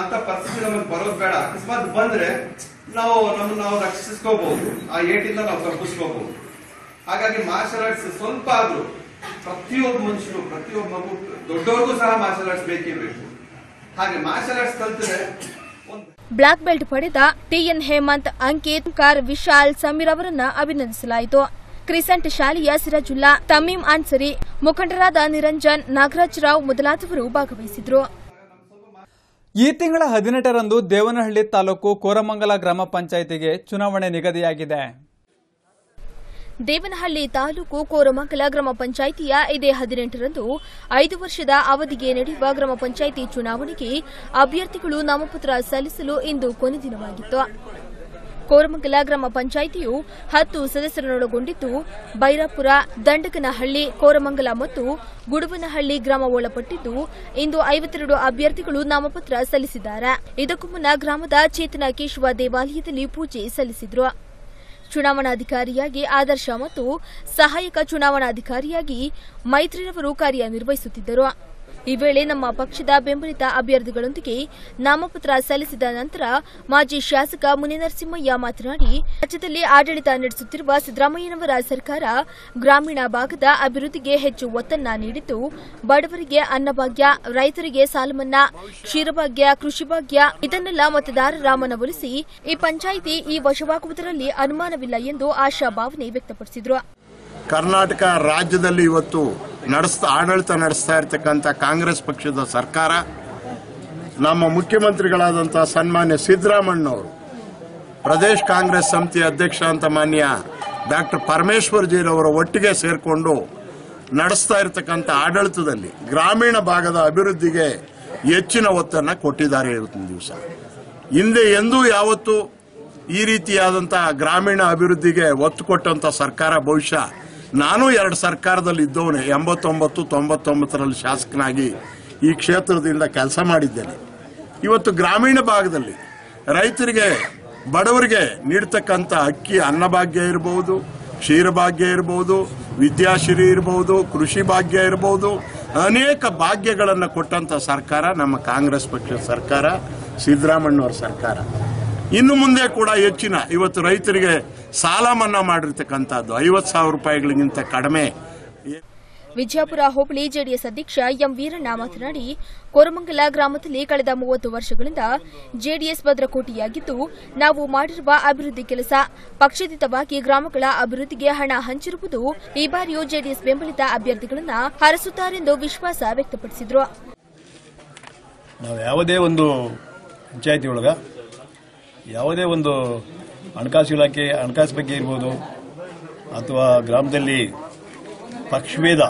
ಅಂತ ಪರಿಸ್ಥಿತಿ ನಮಗೆ ಬರೋದು ಬೇಡ. ಅಕಸ್ಮಾತ್ ಬಂದ್ರೆ ನಾವು ನಮ್ಮನ್ನ ನಾವು ರಕ್ಷಿಸ್ಕೋಬಹುದು ಆ ಏಟಿಂದ ನಾವು ತಪ್ಪಿಸ್ಕೋಬಹುದು ಹಾಗಾಗಿ ಮಾರ್ಷಲ್ ಆರ್ಟ್ಸ್ ಸ್ವಲ್ಪ ಆದ್ರೂ ಪ್ರತಿಯೊಬ್ಬ ಮನುಷ್ಯರು ಪ್ರತಿಯೊಬ್ಬ ಮಗು ದೊಡ್ಡವ್ರಿಗೂ ಸಹ ಮಾರ್ಷಲ್ ಆರ್ಟ್ಸ್ ಬೇಕೇ ಬೇಕು. ಹಾಗೆ ಮಾರ್ಷಲ್ ಆರ್ಟ್ಸ್ ಕಲ್ತರೆ ಬ್ಲಾಕ್ ಬೆಲ್ಟ್ ಪಡೆದ ಟಿಎನ್ ಹೇಮಂತ್ ಅಂಕಿತ್ ಕಾರ್ ವಿಶಾಲ್ ಸಮೀರ್ ಅವರನ್ನ ಅಭಿನಂದಿಸಲಾಯಿತು. ಕ್ರಿಸೆಂಟ್ ಶಾಲೆಯ ಸಿರಾಜುಲ್ಲಾ ತಮೀಂ ಅನ್ಸರಿ ಮುಖಂಡರಾದ ನಿರಂಜನ್ ನಾಗರಾಜ್ ರಾವ್ ಮೊದಲಾದವರು ಭಾಗವಹಿಸಿದ್ರು. ಈ ತಿಂಗಳ ಹದಿನೆಂಟರಂದು ದೇವನಹಳ್ಳಿ ತಾಲೂಕು ಕೋರಮಂಗಲ ಗ್ರಾಮ ಪಂಚಾಯಿತಿಗೆ ಚುನಾವಣೆ ನಿಗದಿಯಾಗಿದೆ. ದೇವನಹಳ್ಳಿ ತಾಲೂಕು ಕೋರಮಂಗಲ ಗ್ರಾಮ ಪಂಚಾಯಿತಿಯ ಇದೇ ಹದಿನೆಂಟರಂದು ಐದು ವರ್ಷದ ಅವಧಿಗೆ ನಡೆಯುವ ಗ್ರಾಮ ಪಂಚಾಯಿತಿ ಚುನಾವಣೆಗೆ ಅಭ್ಯರ್ಥಿಗಳು ನಾಮಪತ್ರ ಸಲ್ಲಿಸಲು ಇಂದು ಕೊನೆ ದಿನವಾಗಿತ್ತು. ಕೋರಮಂಗಲ ಗ್ರಾಮ ಪಂಚಾಯಿತಿಯು ಹತ್ತು ಸದಸ್ಯರನ್ನೊಳಗೊಂಡಿದ್ದು, ಬೈರಾಪುರ, ದಂಡಕನಹಳ್ಳಿ, ಕೋರಮಂಗಲ ಮತ್ತು ಗುಡುವನಹಳ್ಳಿ ಗ್ರಾಮ ಒಳಪಟ್ಟಿದ್ದು, ಇಂದು ಐವತ್ತೆರಡು ಅಭ್ಯರ್ಥಿಗಳು ನಾಮಪತ್ರ ಸಲ್ಲಿಸಿದ್ದಾರೆ. ಇದಕ್ಕೂ ಮುನ್ನ ಗ್ರಾಮದ ಚೇತನ ಕೇಶವ ದೇವಾಲಯದಲ್ಲಿ ಪೂಜೆ ಸಲ್ಲಿಸಿದ್ರು. ಚುನಾವಣಾಧಿಕಾರಿಯಾಗಿ ಆದರ್ಶ ಮತ್ತು ಸಹಾಯಕ ಚುನಾವಣಾಧಿಕಾರಿಯಾಗಿ ಮೈತ್ರಿರವರು ಕಾರ್ಯನಿರ್ವಹಿಸುತ್ತಿದ್ದರು. ಈ ವೇಳೆ ನಮ್ಮ ಪಕ್ಷದ ಬೆಂಬಲಿತ ಅಭ್ಯರ್ಥಿಗಳೊಂದಿಗೆ ನಾಮಪತ್ರ ಸಲ್ಲಿಸಿದ ನಂತರ ಮಾಜಿ ಶಾಸಕ ಮುನಿನರಸಿಂಹಯ್ಯ ಮಾತನಾಡಿ, ರಾಜ್ಯದಲ್ಲಿ ಆಡಳಿತ ನಡೆಸುತ್ತಿರುವ ಸಿದ್ದರಾಮಯ್ಯನವರ ಸರ್ಕಾರ ಗ್ರಾಮೀಣ ಭಾಗದ ಅಭಿವೃದ್ಧಿಗೆ ಹೆಚ್ಚು ಒತ್ತನ್ನ ನೀಡಿದ್ದು, ಬಡವರಿಗೆ ಅನ್ನಭಾಗ್ಯ, ರೈತರಿಗೆ ಸಾಲಮನ್ನಾ, ಕ್ಷೀರಭಾಗ್ಯ, ಕೃಷಿ ಭಾಗ್ಯ, ಇದನ್ನೆಲ್ಲ ಮತದಾರರ ಮನವೊಲಿಸಿ ಈ ಪಂಚಾಯಿತಿ ಈ ವಶವಾಗುವುದರಲ್ಲಿ ಅನುಮಾನವಿಲ್ಲ ಎಂದು ಆಶಾಭಾವನೆ ವ್ಯಕ್ತಪಡಿಸಿದರು. ಕರ್ನಾಟಕ ರಾಜ್ಯದಲ್ಲಿ ಇವತ್ತು ನಡೆಸ್ತಾ, ಆಡಳಿತ ನಡೆಸ್ತಾ ಇರ್ತಕ್ಕಂಥ ಕಾಂಗ್ರೆಸ್ ಪಕ್ಷದ ಸರ್ಕಾರ, ನಮ್ಮ ಮುಖ್ಯಮಂತ್ರಿಗಳಾದಂಥ ಸನ್ಮಾನ್ಯ ಸಿದ್ದರಾಮಣ್ಣವರು ಪ್ರದೇಶ್ ಕಾಂಗ್ರೆಸ್ ಸಮಿತಿ ಅಧ್ಯಕ್ಷ ಅಂತ ಮಾನ್ಯ ಡಾಕ್ಟರ್ ಪರಮೇಶ್ವರ್ ಜೀರವರ ಒಟ್ಟಿಗೆ ಸೇರಿಕೊಂಡು ನಡೆಸ್ತಾ ಇರತಕ್ಕಂಥ ಆಡಳಿತದಲ್ಲಿ ಗ್ರಾಮೀಣ ಭಾಗದ ಅಭಿವೃದ್ಧಿಗೆ ಹೆಚ್ಚಿನ ಒತ್ತನ್ನು ಕೊಟ್ಟಿದ್ದಾರೆ ಇವತ್ತಿನ ದಿವಸ. ಹಿಂದೆ ಎಂದೂ ಯಾವತ್ತೂ ಈ ರೀತಿಯಾದಂಥ ಗ್ರಾಮೀಣ ಅಭಿವೃದ್ಧಿಗೆ ಒತ್ತು ಕೊಟ್ಟಂತ ಸರ್ಕಾರ ಬಹುಶಃ ನಾನು ಎರಡು ಸರ್ಕಾರದಲ್ಲಿ ಇದ್ದವನೇ ಎಂಬತ್ತೊಂಬತ್ತು, ತೊಂಬತ್ತೊಂಬತ್ತರಲ್ಲಿ ಶಾಸಕನಾಗಿ ಈ ಕ್ಷೇತ್ರದಿಂದ ಕೆಲಸ ಮಾಡಿದ್ದೇನೆ. ಇವತ್ತು ಗ್ರಾಮೀಣ ಭಾಗದಲ್ಲಿ ರೈತರಿಗೆ, ಬಡವರಿಗೆ ನೀಡ್ತಕ್ಕಂಥ ಅಕ್ಕಿ, ಅನ್ನಭಾಗ್ಯ ಇರಬಹುದು ಕ್ಷೀರಭಾಗ್ಯ ಇರಬಹುದು ವಿದ್ಯಾಶ್ರೀ ಇರಬಹುದು ಕೃಷಿ ಭಾಗ್ಯ ಇರಬಹುದು ಅನೇಕ ಭಾಗ್ಯಗಳನ್ನು ಕೊಟ್ಟಂತ ಸರ್ಕಾರ ನಮ್ಮ ಕಾಂಗ್ರೆಸ್ ಪಕ್ಷದ ಸರ್ಕಾರ ಸಿದ್ದರಾಮಣ್ಣವರ ಸರ್ಕಾರ. ಇನ್ನು ಮುಂದೆ ಕೂಡ ಹೆಚ್ಚಿನ, ಇವತ್ತು ರೈತರಿಗೆ ಸಾಲ ಮನ್ನಾ ಮಾಡಿರ್ತಕ್ಕಂಥದ್ದು. ಐವತ್ತು ಸಾವಿರ ರೂಪಾಯಿಗಳಿಗಿಂತ ಕಡಿಮೆ. ವಿಜಯಪುರ ಹೋಬಳಿ ಜೆಡಿಎಸ್ ಅಧ್ಯಕ್ಷ ಎಂ ವೀರಣ್ಣ ಮಾತನಾಡಿ ಕೋರಮಂಗಲ ಗ್ರಾಮದಲ್ಲಿ ಕಳೆದ ಮೂವತ್ತು ವರ್ಷಗಳಿಂದ ಜೆಡಿಎಸ್ ಭದ್ರಕೋಟೆಯಾಗಿದ್ದು ನಾವು ಮಾಡಿರುವ ಅಭಿವೃದ್ಧಿ ಕೆಲಸ ಪಕ್ಷಾತೀತವಾಗಿ ಗ್ರಾಮಗಳ ಅಭಿವೃದ್ಧಿಗೆ ಹಣ ಹಂಚಿರುವುದು ಈ ಬಾರಿಯೂ ಜೆಡಿಎಸ್ ಬೆಂಬಲಿತ ಅಭ್ಯರ್ಥಿಗಳನ್ನು ಹರಸುತ್ತಾರೆಂದು ವಿಶ್ವಾಸ ವ್ಯಕ್ತಪಡಿಸಿದರು. ನಾವು ಯಾವುದೇ ಒಂದು ಪಂಚಾಯತಿ ಒಳಗ ಯಾವುದೇ ಒಂದು ಹಣಕಾಸು ಇಲಾಖೆ, ಹಣಕಾಸು ಬಗ್ಗೆ ಇರ್ಬೋದು, ಅಥವಾ ಗ್ರಾಮದಲ್ಲಿ ಪಕ್ಷಭೇದ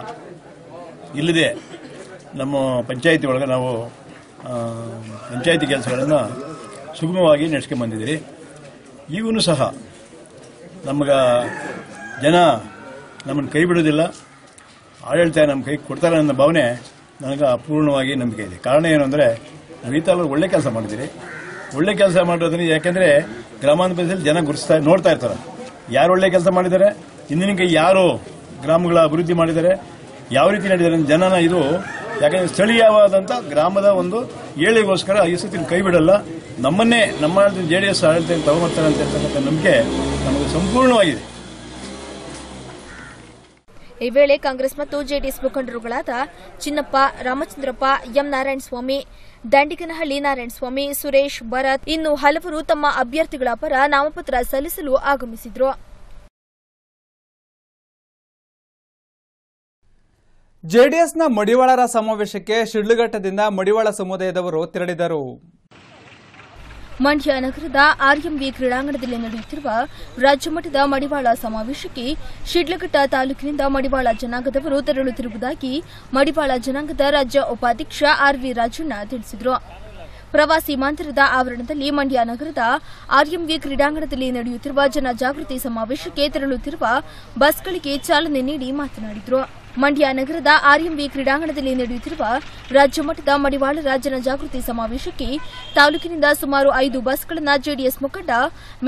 ಇಲ್ಲದೆ ನಮ್ಮ ಪಂಚಾಯಿತಿ ಒಳಗೆ ನಾವು ಪಂಚಾಯಿತಿ ಕೆಲಸಗಳನ್ನು ಸುಗಮವಾಗಿ ನಡೆಸ್ಕೊಂಡು ಬಂದಿದ್ದೀರಿ. ಈಗೂ ಸಹ ನಮಗ ಜನ ನಮ್ಮನ್ನು ಕೈ ಬಿಡೋದಿಲ್ಲ. ಆಡಳಿತ ನಮ್ಮ ಕೈ ಕೊಡ್ತಾರೆ ಅನ್ನೋ ಭಾವನೆ ನನಗೆ ಅಪೂರ್ಣವಾಗಿ ನಂಬಿಕೆ ಇದೆ. ಕಾರಣ ಏನು ಅಂದರೆ, ನಾವು ಈ ಥರ ಒಳ್ಳೆ ಕೆಲಸ ಮಾಡಿದ್ದೀರಿ. ಒಳ್ಳೆ ಕೆಲಸ ಮಾಡಿರೋದ್ರಿಂದ ಯಾಕಂದ್ರೆ ಗ್ರಾಮಾಂತರ ಪ್ರದೇಶದಲ್ಲಿ ಜನ ಗುರುಸ್ತಾ ನೋಡ್ತಾ ಇರ್ತಾರೆ. ಯಾರು ಒಳ್ಳೆ ಕೆಲಸ ಮಾಡಿದ್ದಾರೆ? ಹಿಂದಿನ ಕೈ ಯಾರು ಗ್ರಾಮಗಳ ಅಭಿವೃದ್ಧಿ ಮಾಡಿದ್ದಾರೆ? ಯಾವ ರೀತಿ ನಡೆದಿದ್ದಾರೆ ಜನನ ಇದು, ಯಾಕಂದ್ರೆ ಸ್ಥಳೀಯವಾದಂಥ ಗ್ರಾಮದ ಒಂದು ಏಳಿಗೋಸ್ಕರ ಈ ಸತಿ ಕೈ ಬಿಡಲ್ಲ. ನಮ್ಮನ್ನೇ, ನಮ್ಮ ಜೆ ಡಿ ಎಸ್ ಆಡಳಿತ ತಗೊಂಬರ್ತಾರೆ ಅಂತ ಹೇಳ್ತಕ್ಕಂಥ ನಂಬಿಕೆ ನಮಗೆ ಸಂಪೂರ್ಣವಾಗಿದೆ. ಈ ವೇಳೆ ಕಾಂಗ್ರೆಸ್ ಮತ್ತು ಜೆಡಿಎಸ್ ಮುಖಂಡರುಗಳಾದ ಚಿನ್ನಪ್ಪ, ರಾಮಚಂದ್ರಪ್ಪ, ಎಂ ನಾರಾಯಣಸ್ವಾಮಿ ದಂಡಿಗನಹಳ್ಳಿ ನಾರಾಯಣಸ್ವಾಮಿ, ಸುರೇಶ್ ಭರತ್ ಇನ್ನು ಹಲವರು ತಮ್ಮ ಅಭ್ಯರ್ಥಿಗಳ ಪರ ನಾಮಪತ್ರ ಸಲ್ಲಿಸಲು ಆಗಮಿಸಿದ್ರು. ಜೆಡಿಎಸ್ನ ಮಡಿವಾಳರ ಸಮಾವೇಶಕ್ಕೆ ಶಿಡ್ಲಘಟ್ಟದಿಂದ ಮಡಿವಾಳ ಸಮುದಾಯದವರು ತೆರಳಿದರು. ಮಂಡ್ಯ ನಗರದ ಆರ್ಎಂವಿ ಕ್ರೀಡಾಂಗಣದಲ್ಲಿ ನಡೆಯುತ್ತಿರುವ ರಾಜ್ಯಮಟ್ಟದ ಮಡಿವಾಳ ಸಮಾವೇಶಕ್ಕೆ ಶಿಡ್ಲಘಟ್ಟ ತಾಲೂಕಿನಿಂದ ಮಡಿವಾಳ ಜನಾಂಗದವರು ತೆರಳುತ್ತಿರುವುದಾಗಿ ಮಡಿವಾಳ ಜನಾಂಗದ ರಾಜ್ಯ ಉಪಾಧ್ಯಕ್ಷ ಆರ್ವಿ ರಾಜಣ್ಣ ತಿಳಿಸಿದರು. ಪ್ರವಾಸಿ ಮಂದಿರದ ಆವರಣದಲ್ಲಿ ಮಂಡ್ಯ ನಗರದ ಆರ್ಎಂವಿ ಕ್ರೀಡಾಂಗಣದಲ್ಲಿ ನಡೆಯುತ್ತಿರುವ ಜನಜಾಗೃತಿ ಸಮಾವೇಶಕ್ಕೆ ತೆರಳುತ್ತಿರುವ ಬಸ್ಗಳಿಗೆ ಚಾಲನೆ ನೀಡಿ ಮಾತನಾಡಿದರು. ಮಂಡ್ಯ ನಗರದ ಆರ್ಎಂವಿ ಕ್ರೀಡಾಂಗಣದಲ್ಲಿ ನಡೆಯುತ್ತಿರುವ ರಾಜ್ಯಮಟ್ಟದ ರಾಜನ ಜಾಗೃತಿ ಸಮಾವೇಶಕ್ಕೆ ತಾಲೂಕಿನಿಂದ ಸುಮಾರು ಐದು ಬಸ್ಗಳನ್ನು ಜೆಡಿಎಸ್ ಮುಖಂಡ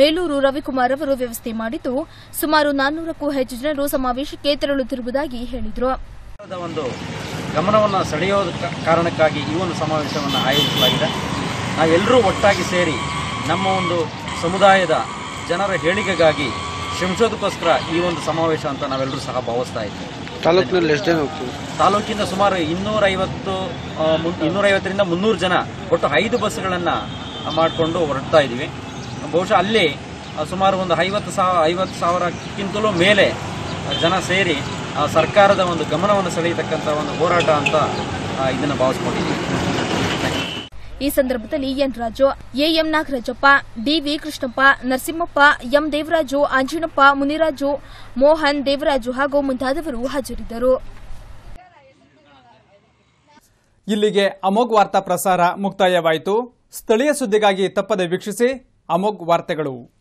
ಮೇಲೂರು ರವಿಕುಮಾರ್ ಅವರು ವ್ಯವಸ್ಥೆ ಮಾಡಿದ್ದು, ಸುಮಾರು ನಾನ್ನೂರಕ್ಕೂ ಹೆಚ್ಚು ಜನರು ಸಮಾವೇಶಕ್ಕೆ ತೆರಳುತ್ತಿರುವುದಾಗಿ ಹೇಳಿದರು. ಒಂದು ಗಮನವನ್ನು ಸೆಳೆಯೋ ಕಾರಣಕ್ಕಾಗಿ ಈ ಒಂದು ಸಮಾವೇಶವನ್ನು ಆಯೋಜಿಸಲಾಗಿದೆ. ಎಲ್ಲರೂ ಒಟ್ಟಾಗಿ ಸೇರಿ ನಮ್ಮ ಒಂದು ಸಮುದಾಯದ ಜನರ ಹೇಳಿಕೆಗಾಗಿ ಶ್ರಮಿಸೋದಕ್ಕೋಸ್ಕರ ಈ ಒಂದು ಸಮಾವೇಶ ಅಂತ ನಾವೆಲ್ಲರೂ ಸಹ ಭಾವಿಸ್ತಾ ಇದ್ದೀವಿ. ತಾಲೂಕಿನಲ್ಲಿ ಎಷ್ಟು ಜನ ತಾಲೂಕಿಂದ ಸುಮಾರು ಇನ್ನೂರೈವತ್ತು ಇನ್ನೂರೈವತ್ತರಿಂದ ಮುನ್ನೂರು ಜನ ಒಟ್ಟು ಐದು ಬಸ್ಗಳನ್ನು ಮಾಡಿಕೊಂಡು ಹೊರಡ್ತಾ ಇದ್ದೀವಿ ಬಹುಶಃ ಅಲ್ಲಿ ಸುಮಾರು ಒಂದು ಐವತ್ತು ಸಾವಿರ ಐವತ್ತು ಸಾವಿರಕ್ಕಿಂತಲೂ ಮೇಲೆ ಜನ ಸೇರಿ ಸರ್ಕಾರದ ಒಂದು ಗಮನವನ್ನು ಸೆಳೆಯತಕ್ಕಂಥ ಒಂದು ಹೋರಾಟ ಅಂತ ಇದನ್ನು ಭಾವಿಸ್ಕೊಂಡಿದ್ದೀವಿ. ಈ ಸಂದರ್ಭದಲ್ಲಿ N Raju, AM Nagarajappa DV Krishnappa, Narasimhappa, M Devaraju, Anjanappa, Muniraju, Mohan Devaraju ಹಾಗೂ ಮುಂತಾದವರು ಹಾಜರಿದ್ದರು. ಇಲ್ಲಿಗೆ ಅಮೋಘ್ ವಾರ್ತಾ ಪ್ರಸಾರ ಮುಕ್ತಾಯವಾಯಿತು. ಸ್ಥಳೀಯ ಸುದ್ದಿಗಾಗಿ ತಪ್ಪದೆ ವೀಕ್ಷಿಸಿ ಅಮೋಘ್ ವಾರ್ತೆಗಳು.